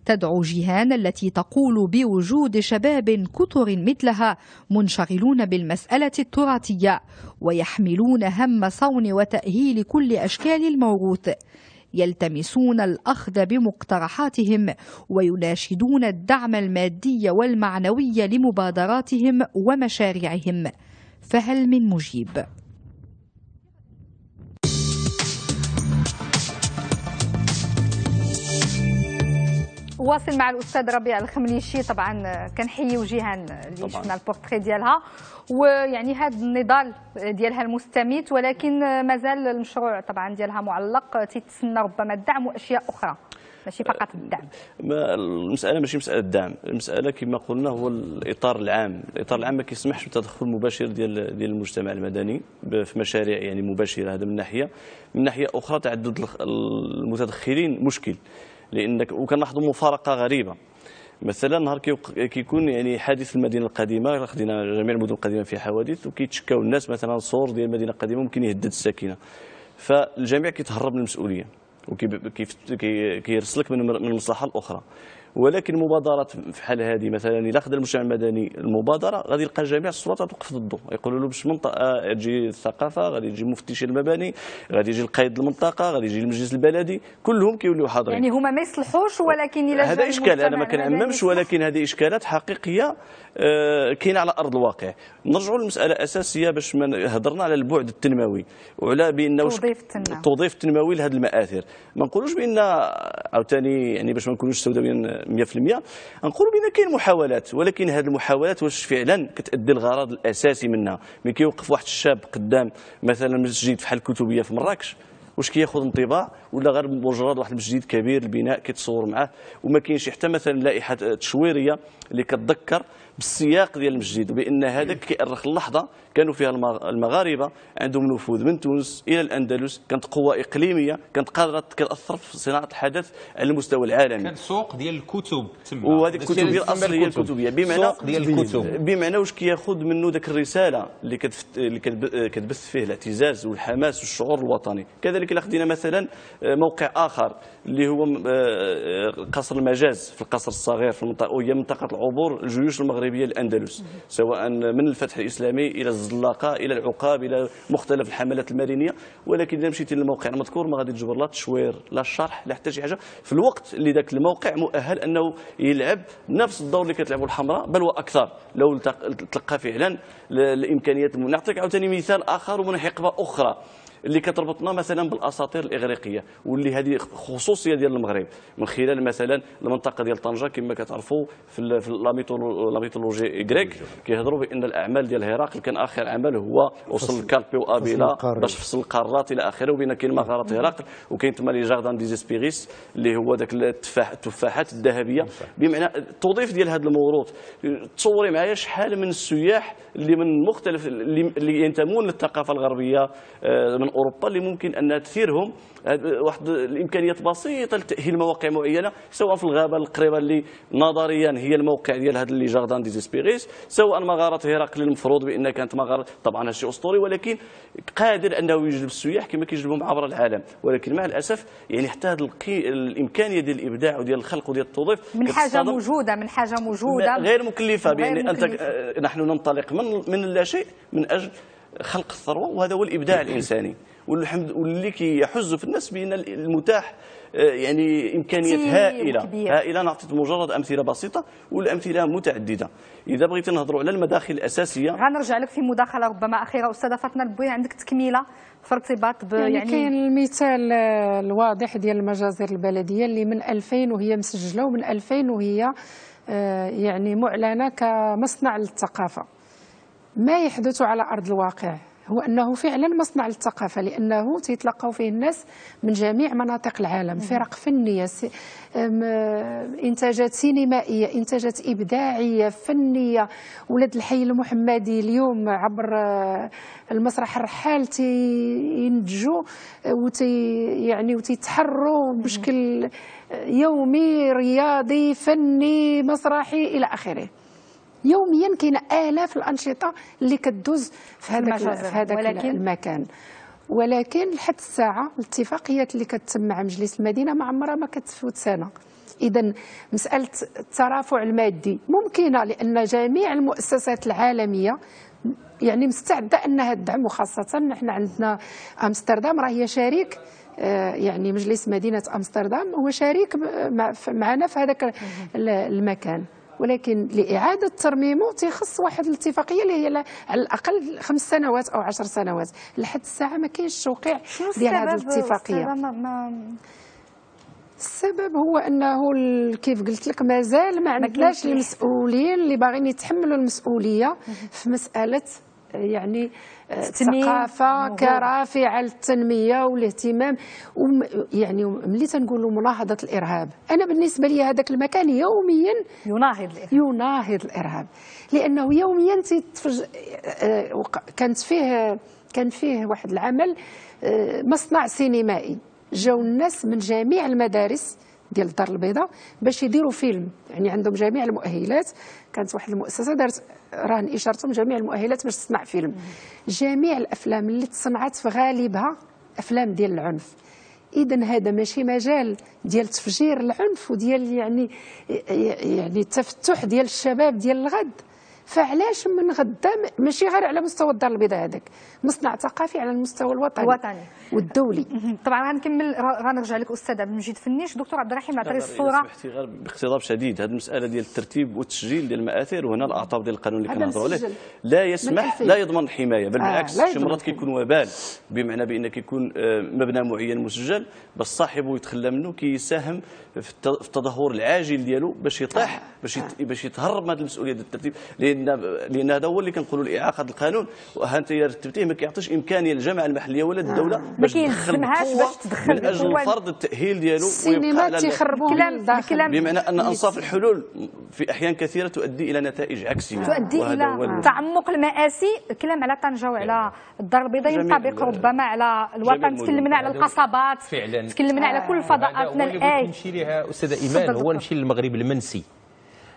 تدعو جيهان التي تقول بوجود شباب كثر مثلها منشغلون بالمسألة التراثية ويحملون هم صون وتأهيل كل أشكال الموروث. يلتمسون الأخذ بمقترحاتهم ويناشدون الدعم المادي والمعنوي لمبادراتهم ومشاريعهم. فهل من مجيب؟ واصل مع الأستاذ ربيع الخمليشي طبعا كنحيي جيهان اللي شفنا البورتري ديالها. ويعني هذا النضال ديالها المستميت ولكن مازال المشروع طبعا ديالها معلق. تيتسنى ربما الدعم وأشياء أخرى. ماشي فقط الدعم. ما المسألة ماشي مسألة الدعم. المسألة كما قلنا هو الإطار العام. الإطار العام ما كيسمحش بالتدخل المباشر ديال ديال المجتمع المدني في مشاريع يعني مباشرة. هذا من ناحية. من ناحية أخرى تعدد المتدخلين مشكل. لأنك وكنلاحظوا مفارقة غريبة. مثلا نهار كيكون يعني حادث المدينة القديمة خدينا جميع المدن القديمة فيها حوادث وكيتشكاو الناس مثلا صور ديال المدينة القديمة ممكن يهدد الساكنة. فالجميع كيتهرب من المسؤولية وكيرسلك من المصلحة الأخرى. ولكن مبادرات في حال هذه مثلا اذا خد المجتمع المدني المبادرة غادي يلقى جميع السلطات توقف ضده. يقولوا له باش منطقة تجي الثقافة غادي يجي مفتشي المباني غادي يجي القائد المنطقة غادي يجي المجلس البلدي كلهم كيوليو حاضرين. يعني هما ما يصلحوش ولكن إلى هذا إشكال. أنا ما كنعممش ولكن هذه إشكالات حقيقية آه، كاينة على أرض الواقع. نرجعوا للمسألة الأساسية باش هضرنا على البعد التنموي وعلى بأن التوظيف التنموي. التوظيف التنموي لهذه المآثر. ما نقولوش بأن عاوتاني يعني باش ما نكونوش سوداويين 100% نقولوا بأن كاين محاولات ولكن هذه المحاولات واش فعلا كتأدي الغرض الأساسي منها. ملي كيوقف واحد الشاب قدام مثلا مسجد بحال الكتبية في مراكش واش كياخذ انطباع؟ ولا غير مجرد واحد المسجد كبير البناء كيتصور معاه؟ وما كاينش حتى مثلا لائحة تشويرية اللي كتذكر بالسياق ديال المسجد وبان هذاك كيأرخ اللحظة كانوا فيها المغاربة عندهم نفوذ من تونس إلى الأندلس كانت قوة إقليمية كانت قادرة تاثر في صناعة الحدث على المستوى العالمي. كان سوق ديال الكتب تما وهذيك الكتب هي الأصلية الكتبيه بمعنى سوق ديال الكتب. بمعنى واش كياخذ منه ذاك الرسالة اللي اللي كتبث فيه الاعتزاز والحماس والشعور الوطني. كذلك إلا خدينا مثلا آه، موقع آخر. اللي هو آه، قصر المجاز في القصر الصغير في المنطقة وهي منطقة العبور الجيوش المغربية الأندلس. سواء من الفتح الإسلامي إلى الزلاقة إلى العقاب إلى مختلف الحملات المرينيه ولكن إذا مشيتي للموقع المذكور ما غادي تجبر لا التشوير لا الشرح لا حتى شي حاجة. في الوقت اللي ذاك الموقع مؤهل أنه يلعب نفس الدور اللي كتلعبه الحمراء بل وأكثر لو تلقى فعلا الامكانيات نعطيك عاوتاني مثال آخر ومن حقبه أخرى. اللي كتربطنا مثلا بالأساطير الإغريقية واللي هذه خصوصية ديال المغرب. من خلال مثلا المنطقة ديال طنجة كما كتعرفوا في في la mythologie grecque كيهضروا بأن الأعمال ديال هرقل كان آخر عمل هو وصل كالبي وابيلا باش فصل القارات إلى آخره وبين كاين مغارة هرقل وكاين تما les jardins des Hespérides اللي هو ذاك التفاح التفاحات الذهبية. بمعنى التوظيف ديال هذا الموروث تصوري معايا شحال من السياح اللي من مختلف اللي ينتمون للثقافة الغربية آه، من اوروبا اللي ممكن انها تثيرهم. واحد الإمكانيات بسيطة لتأهيل مواقع معينة سواء في الغابة القريبة اللي نظريا هي الموقع ديال هذا les jardins des Hespérides سواء مغارة هرقل المفروض بأن كانت مغارة طبعا هذا شيء أسطوري ولكن قادر أنه يجلب السياح كما كيجلبهم عبر العالم. ولكن مع الأسف يعني حتى هذه الإمكانية ديال الإبداع وديال الخلق وديال التوظيف من حاجة موجودة من حاجة موجودة. غير مكلفة بأن أنت نحن ننطلق من من لا شيء من أجل خلق الثروة وهذا هو الإبداع الإنساني. والحمد واللي كيحز في الناس بأن المتاح آه، يعني امكانيات هائلة. هائلة أنا عطيت مجرد أمثلة بسيطة والأمثلة متعددة. إذا بغيتي نهضروا على المداخل الأساسية. غنرجع لك في مداخلة ربما أخيرة. أستاذة فاطمة البوي عندك تكميلة في ارتباط ب يعني, يعني كاين المثال الواضح ديال المجازر البلدية اللي من 2000 وهي مسجلة ومن 2000 وهي آه، يعني معلنة كمصنع للثقافة. ما يحدث على أرض الواقع هو أنه فعلا مصنع للثقافة لأنه تيتلقاو فيه الناس من جميع مناطق العالم فرق فنية إنتاجات سينمائية إنتاجات إبداعية فنية. ولاد الحي المحمدي اليوم عبر آه، المسرح الرحال تينتجوا وتي يعني وتيتحروا بشكل يومي رياضي فني مسرحي إلى آخره. يوميا كاين آلاف الأنشطة اللي كدوز في هذاك في هذاك ولكن المكان. ولكن لحد الساعة الاتفاقيات اللي كتتم مع مجلس المدينة ما عمرها ما كتفوت سنة. اذا مسألة الترافع المادي ممكنة لأن جميع المؤسسات العالمية يعني مستعدة أنها تدعم وخاصة نحن عندنا أمستردام. راه هي شريك آه، يعني مجلس مدينة أمستردام هو شريك معنا في هذاك المكان. ولكن لإعادة ترميمه تيخص واحد الاتفاقية اللي هي على الأقل خمس سنوات أو عشر سنوات. لحد الساعة ما كاينش توقيع ديال هذه ما- السبب هو أنه كيف قلت لك مازال ما عندناش المسؤولين اللي باغيين يتحملوا المسؤولية في مسألة يعني آه، الثقافه نهوض. كرافعه للتنميه والاهتمام. يعني ملي تنقولوا مناهضه الإرهاب أنا بالنسبة لي هذاك المكان يوميا يناهض الإرهاب. يناهض الإرهاب. لأنه يوميا تيتفرج آه، وق- كانت فيه كان فيه واحد العمل آه، مصنع سينمائي. جاو الناس من جميع المدارس ديال الدار البيضاء باش يديروا فيلم. يعني عندهم جميع المؤهلات. كانت واحد المؤسسة دارت رهن اشارتهم جميع المؤهلات باش تصنع فيلم. جميع الأفلام اللي تصنعت في غالبها أفلام ديال العنف. اذا هذا ماشي مجال ديال تفجير العنف وديال يعني يعني التفتح ديال الشباب ديال الغد. فعلاش من غدا؟ ماشي غير على مستوى الدار البيضاء هذاك. مصنع ثقافي على المستوى الوطني الوطني. والدولي. طبعا غنكمل غنرجع لك أستاذ عبد المجيد فنيش. دكتور عبد الرحيم عطري الصورة. سمحتي غير باقتضاب شديد. هذه المسألة ديال الترتيب والتسجيل ديال المآثر وهنا الأعطاب ديال القانون اللي كنهضروا عليه. لا يسمح. لا يضمن الحمايه بل آه، بالعكس لا شي مرات كيكون وبال بمعنى بأن كيكون آه، مبنى معين مسجل. بس صاحبه يتخلى منه كيساهم في الت- في التدهور العاجل ديالو باش يطيح باش يت- باش يتهرب من هذه المسؤولية ديال الترتيب. لأن لأن هذا هو اللي كنقولوا الاعاقه القانون. وها انت رتبتيه ما كيعطيش إمكانية للجامعة المحلية ولا الدولة باش تدخل باش تدخل من أجل. فرض التأهيل ديالو السينما تيخربوه الكلام- بمعنى ان أنصاف الحلول في أحيان كثيرة تؤدي إلى نتائج عكسيه تؤدي هو إلى ال- تعمق المآسي. الكلام على طنجة وعلى الدار البيضاء. ينطبق ربما على الوطن. تكلمنا على القصبات فعلا. تكلمنا على كل هذا فضاءاتنا هو اللي بغيت الآي. نمشي لها أستاذة إيمان. هو. نمشي للمغرب المنسي.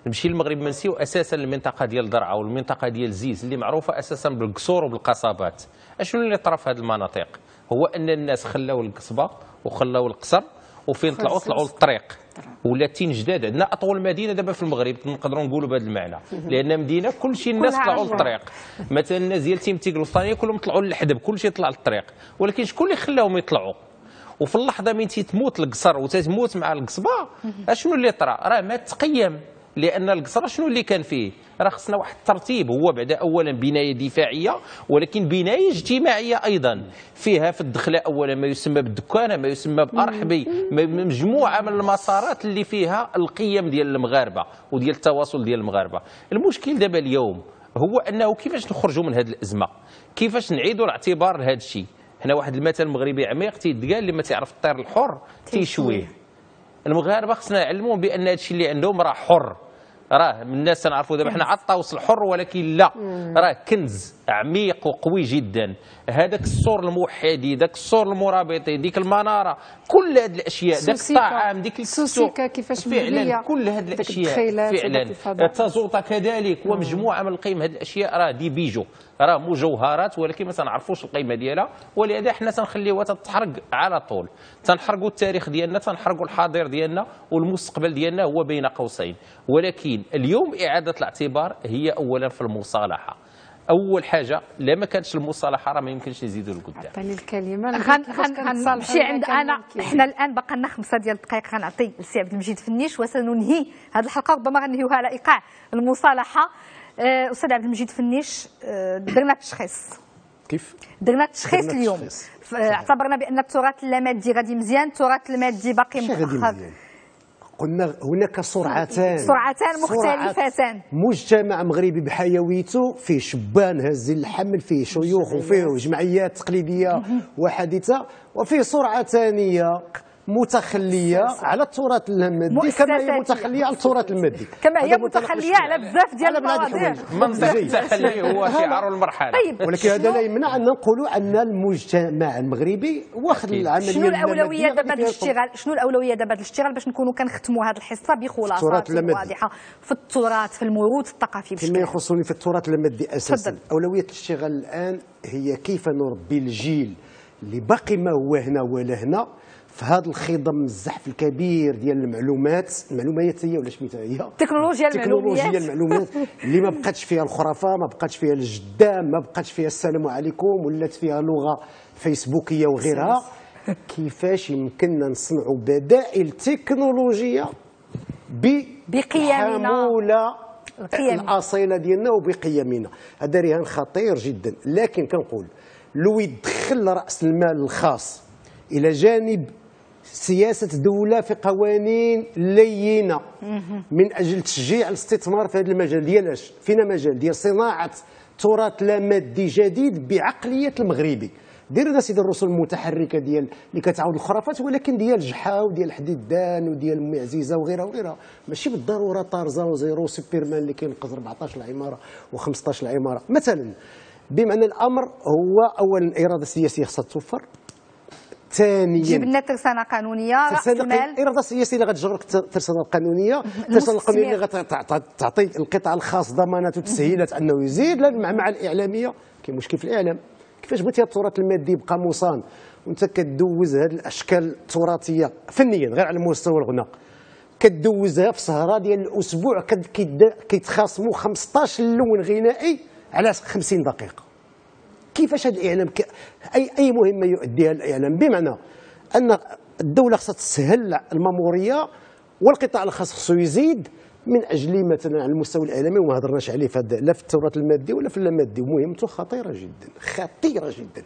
نمشي للمغرب المنسي واساسا المنطقة ديال درعا والمنطقة ديال زيز اللي معروفة أساسا بالقصور وبالقصبات أشنو اللي طرا في هذه المناطق؟ هو أن الناس خلاو القصبة وخلاو القصر وفين طلعوا؟ طلعوا للطريق. ولاتين جداد. عندنا أطول مدينة دابا في المغرب نقدروا نقولوا بهذا المعنى. لأن مدينة كل شيء الناس طلعوا. للطريق. مثلا الناس ديال تيمتيك الوسطانيه كلهم طلعوا للحدب كل شيء طلع للطريق. ولكن شكون اللي خلاهم يطلعوا؟ وفي اللحظة من تيتموت القصر وتتموت مع القصبة أشنو اللي طرا؟ راه ما تقيم. لأن القصر شنو اللي كان فيه؟ راه خصنا واحد الترتيب هو بعدا اولا بناية دفاعية ولكن بناية اجتماعية أيضا. فيها في الدخله اولا ما يسمى بالدكانة ما يسمى بارحبي مجموعة من المسارات اللي فيها القيم ديال المغاربة وديال التواصل ديال المغاربة. المشكل دابا اليوم هو أنه كيفاش نخرجوا من هذه الأزمة؟ كيفاش نعيدوا الاعتبار لهذا الشيء؟ هنا واحد المثل مغربي عميق تيتقال اللي ما تعرف الطير الحر تيشويه. المغاربة خصنا نعلموهم بأن هذا الشيء اللي عندهم راه حر. راه من الناس تنعرفوا دابا حنا على الطاوس الحر ولكن لا. راه كنز عميق وقوي جدا. هذاك السور الموحدي ذاك السور المرابطي ديك المنارة كل هذه الأشياء ذاك. الطعام ديك السوق. سوسيكا كيفاش فعلا. كل ديك الأشياء فعلا. التازوطه كذلك ومجموعة من القيم. هذه الأشياء راه دي بيجو راه مجوهرات ولكن ما تنعرفوش القيمة ديالها. ولهذا حنا تنخليوها تتحرق على طول. تنحرقوا التاريخ ديالنا تنحرقوا الحاضر ديالنا والمستقبل ديالنا هو بين قوسين. ولكن اليوم إعادة الاعتبار هي اولا في المصالحة. أول حاجة لا ما كانتش المصالحة راه ما يمكنش نزيدوا لقدام. عطاني الكلمة. غن غن غنمشي عند انا حنا الآن باقي لنا خمسة ديال الدقائق. غنعطي لسي عبد المجيد فنيش وسننهي هذه الحلقة. ربما غنهيوها على إيقاع المصالحة. أستاذ عبد المجيد فنيش آه، درنا تشخيص. كيف؟ درنا تشخيص درنا اليوم. اعتبرنا بأن التراث اللامادي غادي مزيان التراث المادي باقي متاخر قلنا هناك سرعتان. سرعتان مختلفتان. مجتمع مغربي بحيويته فيه شبان هازين الحمل فيه شيوخ وفيه جمعيات تقليدية وحديثة وفيه سرعة ثانية. متخلية على التراث المادي كما هي. متخلية على التراث المادي كما هي متخلية. على بزاف ديال المواضيع. منطق. التخلي هو شعار المرحلة طيب ولكن هذا لا يمنع أن نقولوا أن المجتمع المغربي واخد العملية شنو الأولوية دابا الاشتغال شنو الأولوية دابا هذا الاشتغال باش نكونوا كنختموا هذه الحصة بخلاصة. واضحه في التراث في الموروث الثقافي فيما بشكل عام. يخصني في التراث المادي أساسا. أولوية الاشتغال الآن هي كيف نربي الجيل اللي باقي ما هو هنا ولا هنا في هذا الخضم الزحف الكبير ديال المعلومات المعلوماتيه ولا سميتها هي؟ تكنولوجيا تكنولوجيا المعلومات. المعلومات اللي ما بقاتش فيها الخرافة ما بقاتش فيها الجدام ما بقاتش فيها السلام عليكم ولات فيها لغة فيسبوكية وغيرها. كيفاش يمكننا نصنعوا بدائل تكنولوجية بقيمنا. القيم. الأصيلة ديالنا وبقيمنا. هذا رهان خطير جدا. لكن كنقول لو يدخل رأس المال الخاص إلى جانب سياسة دولة في قوانين لينة. من أجل تشجيع الاستثمار في هذا المجال. ديالاش؟ فينا مجال ديال صناعة تراث لا مادي جديد بعقلية المغربي. دير لنا سيدي الرسل المتحركة ديال اللي كتعاود الخرافات ولكن ديال جحا وديال حديدان وديال ام عزيزة وغيرها وغيرها. ماشي بالضرورة طارزان وزورو سوبرمان اللي كينقذ 14 العمارة و15 العمارة. مثلا بمعنى الأمر هو اولا الإرادة السياسية خصها توفر. ثانيا. جيب لنا ترسانه قانونيه ماشي ترسانة المال. الاراده السياسيه اللي غتحرك الترسانة القانونية. الترسانة القانونية اللي غتعطي القطاع الخاص ضمانات وتسهيلات أنه يزيد. مع الإعلامية. كاين مشكل في الإعلام. كيفاش بغيتي التراث المادي يبقى مصان؟ وأنت كدوز هذه الأشكال التراثية فنيا غير على مستوى الغناء. كدوزها في سهرة ديال الأسبوع كيتخاصموا 15 لون غنائي على 50 دقيقة. كيفاش هذا الإعلام؟ ك... اي أي مهمة يؤديها الإعلام؟ بمعنى أن الدولة خصها تسهل المامورية والقطاع الخاص خصو يزيد من أجل مثلا على المستوى الإعلامي وما هضرناش عليه في لا في التراث المادي ولا في اللامادي ومهمته خطيرة جدا خطيرة جدا.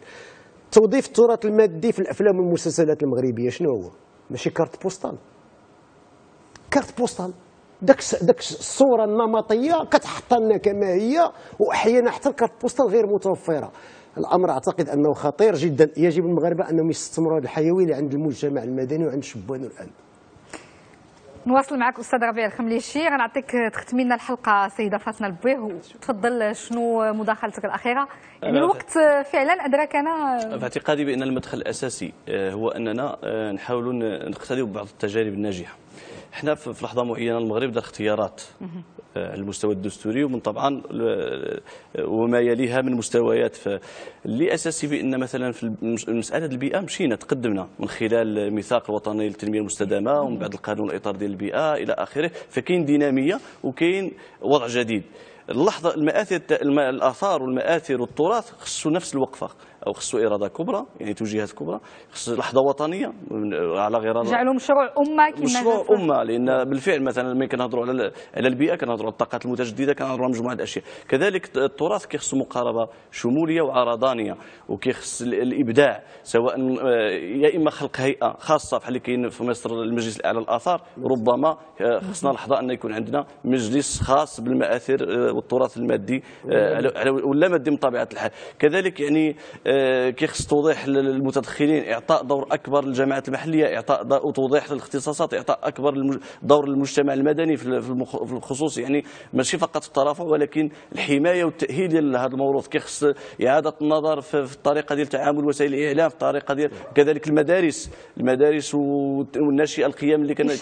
توظيف التراث المادي في الأفلام والمسلسلات المغربية شنو هو؟ ماشي carte postale. carte postale. داك داك الصورة النمطية كتحط لنا كما هي وأحيانا حتى ال carte postale غير متوفرة. الأمر أعتقد أنه خطير جدا. يجب المغاربة أنهم يستثمروا هذا الحيوي اللي عند المجتمع المدني وعند شبانه الان نواصل معك أستاذ ربيع الخمليشي. غنعطيك تختمي لنا الحلقة سيدة فاطمة البويه وتفضل شنو مداخلتك الأخيرة؟ يعني أنا الوقت فعلا ادركنا في اعتقادي بأن المدخل الأساسي آه، هو أننا آه، نحاولوا نقتدي ببعض التجارب الناجحة. إحنا في لحظة معينة المغرب دار اختيارات آه، على المستوى الدستوري ومن طبعا ل- وما يليها من مستويات. فاللي أساسي بأن مثلا في مسألة البيئة مشينا تقدمنا من خلال الميثاق الوطني للتنمية المستدامة ومن بعد القانون الإطار ديال البيئة إلى آخره. فكاين دينامية وكاين وضع جديد. اللحظة المآثر الم- الآثار والمآثر والتراث خصو نفس الوقفة. أو خصو إرادة كبرى يعني توجيهات كبرى خصو لحظة وطنية على غرار جعلوا مشروع أمة كما مشروع أمة لأن بالفعل مثلا ملي كنهضروا على على البيئة كنهضروا على الطاقات المتجددة كنهضروا على مجموعة الأشياء. كذلك التراث كيخصو مقاربة شمولية وعرضانية وكيخص ال- الإبداع سواء آه، يا إما خلق هيئة خاصة بحال اللي كاين في مصر المجلس الأعلى للآثار. ربما آه، خصنا لحظة أن يكون عندنا مجلس خاص بالمآثر آه، والتراث المادي ولا مادي من طبيعة الحال. كذلك يعني كيخص توضيح للمتدخلين إعطاء دور أكبر للجماعات المحلية إعطاء وتوضيح للاختصاصات إعطاء أكبر دور المجتمع المدني في الخصوص. يعني ماشي فقط الترافع ولكن الحماية والتأهيل ديال هذا الموروث كيخص إعادة النظر في الطريقة ديال تعامل وسائل الإعلام في الطريقة ديال كذلك المدارس. المدارس والناشئة القيم اللي كان وت-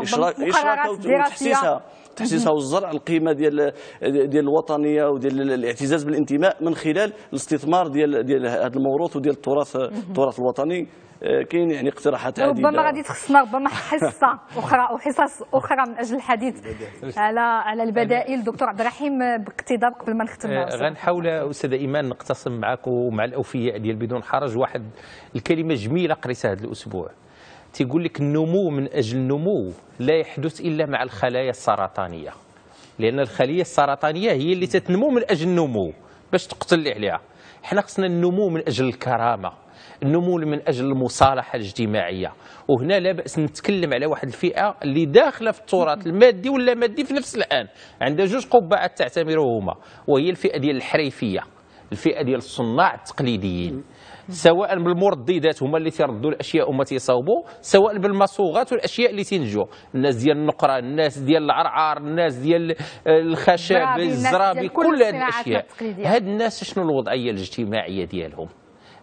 دراسية. وتحسيسها. تحسيسها والزرع القيمة ديال ديال الوطنية وديال الاعتزاز بالانتماء من خلال الاستثمار ديال ديال هذا الموروث وديال التراث التراث الوطني. آه، كاين يعني اقتراحات عديدة. ربما غادي تخصنا ربما حصة أخرى أو حصص أخرى من أجل الحديث على على البدائل. دكتور عبد الرحيم باقتضاب قبل ما نختم. آه، غنحاول أستاذ إيمان نقتسم معك ومع الأوفياء ديال بدون حرج. واحد الكلمة جميلة قريتها هذا الأسبوع. تيقول لك النمو من أجل النمو لا يحدث إلا مع الخلايا السرطانية. لأن الخلية السرطانية هي اللي تتنمو من أجل النمو. باش تقتل اللي عليها. حنا خصنا النمو من أجل الكرامة. النمو من أجل المصالحة الاجتماعية. وهنا لا بأس نتكلم على واحد الفئة اللي داخلة في التراث المادي ولا مادي في نفس الآن. عندها جوج قبعات تعتبرهما. وهي الفئة ديال الحريفية. الفئة ديال الصناع التقليديين. سواء بالمرددات هما اللي تيردوا الأشياء وما تيصاوبوا سواء بالمصوغات والأشياء اللي تنجوا الناس ديال النقرة الناس ديال العرعار الناس ديال الخشب الزرابي، كل هذه الأشياء. هاد الناس شنو الوضعية الاجتماعية ديالهم؟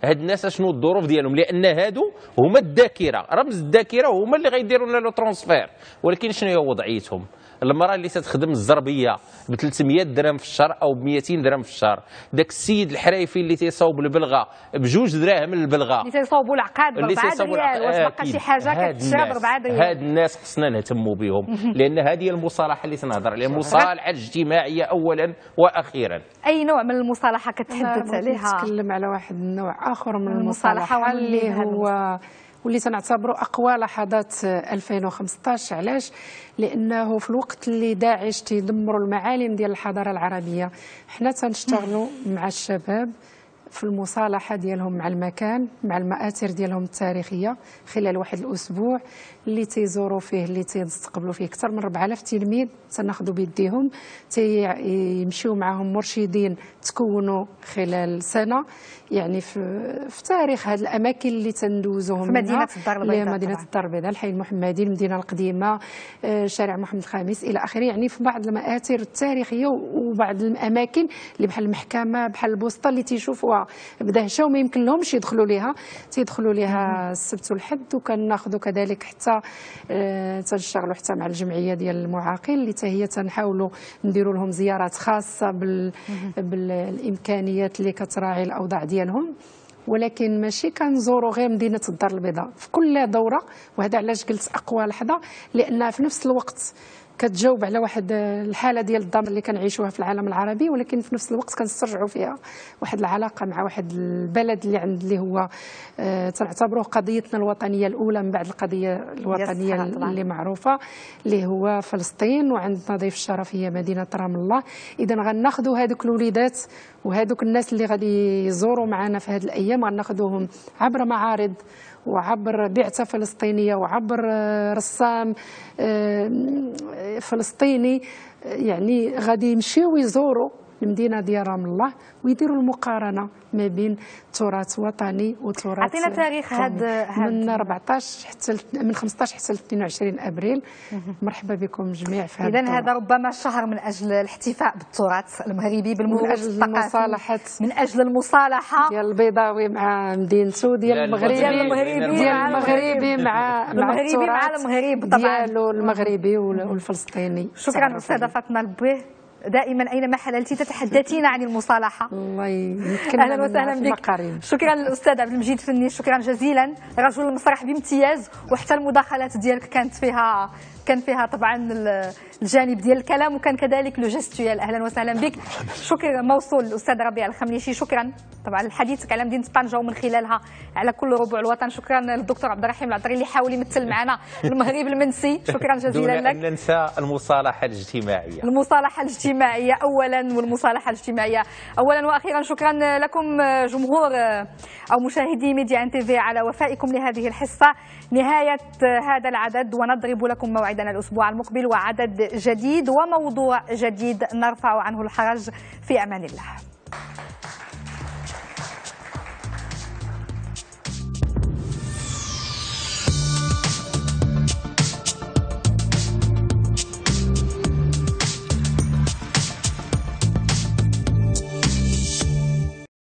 هاد الناس شنو الظروف ديالهم؟ لأن هادو هما الذاكرة رمز الذاكرة هما اللي غيديروا لنا لو ترونسفير. ولكن شنو هي وضعيتهم؟ المرأة اللي تتخدم الزربية ب 300 درهم في الشهر أو ب 200 درهم في الشهر. داك السيد الحرايفي اللي تيصاوب البلغة بجوج دراهم البلغه اللي تيصاوبوا العقاد ب اللي 4 تيصاوبوا ريال واش. بقى شي. حاجة؟ هاد كتشرى ب الناس- 4 ريال هاد الناس خصنا نهتموا بهم. لأن هذه المصالحة اللي تنهضر عليها. المصالحه الاجتماعيه اولا وأخيرا. أي نوع من المصالحة كتحدث عليها؟ نتكلم على واحد النوع آخر من المصالحة المصالحة اللي ومن هو واللي تنعتبره أقوى لحظات 2015 علاش؟ لأنه في الوقت اللي داعش تيدمروا المعالم ديال الحضارة العربية. حنا تنشتغلوا مع الشباب في المصالحة ديالهم مع المكان مع المآثر ديالهم التاريخية خلال واحد الأسبوع اللي تيزوروا فيه اللي تيستقبلوا فيه. أكثر من 4000 تلميذ تناخذوا بيديهم تيمشيو معهم مرشدين تكونوا خلال سنة. يعني في, في تاريخ هذه الأماكن اللي تندوزوهم في مدينة الدار البيضاء مدينة. الدار البيضاء الحي المحمدي المدينة القديمة آه، شارع محمد الخامس إلى آخره. يعني في بعض المآثر التاريخية وبعض الأماكن اللي بحال المحكمة بحال البوسطة اللي تيشوفوها بدهشة وما يمكن لهمش يدخلوا ليها. تيدخلوا ليها السبت والحد وكناخذوا كذلك حتى آه، تنشتغلوا حتى مع الجمعية ديال المعاقين اللي حتى هي تنحاولوا نديروا لهم زيارات خاصة بال... بالإمكانيات اللي كتراعي الأوضاع ديالهم. ولكن ماشي كنزوروا غير مدينة الدار البيضاء. في كل دورة وهذا علاش قلت أقوى لحظة لانها في نفس الوقت كتجاوب على واحد الحالة ديال الضمر اللي كنعيشوها في العالم العربي ولكن في نفس الوقت كنسترجعوا فيها واحد العلاقة مع واحد البلد اللي عند اللي هو آه، تنعتبروه قضيتنا الوطنية الأولى من بعد القضية الوطنية. اللي معروفة اللي هو فلسطين وعندنا ضيف الشرف هي مدينة رام الله اذا غناخذوا هذوك الوليدات وهذوك الناس اللي غادي يزوروا معنا في هذه الأيام غناخذوهم عبر معارض وعبر بعثة فلسطينية وعبر آه، رسام آه، فلسطيني آه، يعني غادي يمشيو يزوروا المدينة ديال رام الله ويديروا المقارنة ما بين تراث وطني وتراث عطينا تاريخ هاد- من 14 حتى ل- من 15 حتى ل 22 أبريل. مرحبا بكم جميع في هذا اذا هذا ربما شهر من أجل الاحتفاء بالتراث المغربي بالمنتج من أجل الثقافي المصالحة. من أجل المصالحة. ديال البيضاوي مع مدينته ديال المغربي. ديال المغربي ديال مع المغربي. مع المغربي مع التراث المغرب طبعاً. ديالو المغربي وال- والفلسطيني. شكرا أستاذة. فاطمة البويه. دائما أينما حللتي تتحدثين عن المصالحة. الله منها وسهلا بك. شكرا للأستاذ عبد المجيد فني شكرا جزيلا. رجل المسرح بامتياز وحتى المداخلات ديالك كانت فيها كان فيها طبعا ال- الجانب ديال الكلام وكان كذلك لو جيستويال أهلا وسهلا بك. شكرا. موصول الأستاذ ربيع الخمليشي شكرا. طبعا الحديث على مدينه طنجه ومن خلالها على كل ربوع الوطن. شكرا للدكتور عبد الرحيم العطري اللي حاول يمثل معنا المغرب المنسي. شكرا دون جزيلا لك. أن ننسى المصالحة الاجتماعية. المصالحة الاجتماعية أولا والمصالحة الاجتماعية أولا. وأخيرا شكرا لكم جمهور أو مشاهدي ميديا إن تي في على وفائكم لهذه الحصة. نهاية هذا العدد ونضرب لكم موعدنا الأسبوع المقبل وعدد جديد وموضوع جديد نرفع عنه الحرج في أمان الله.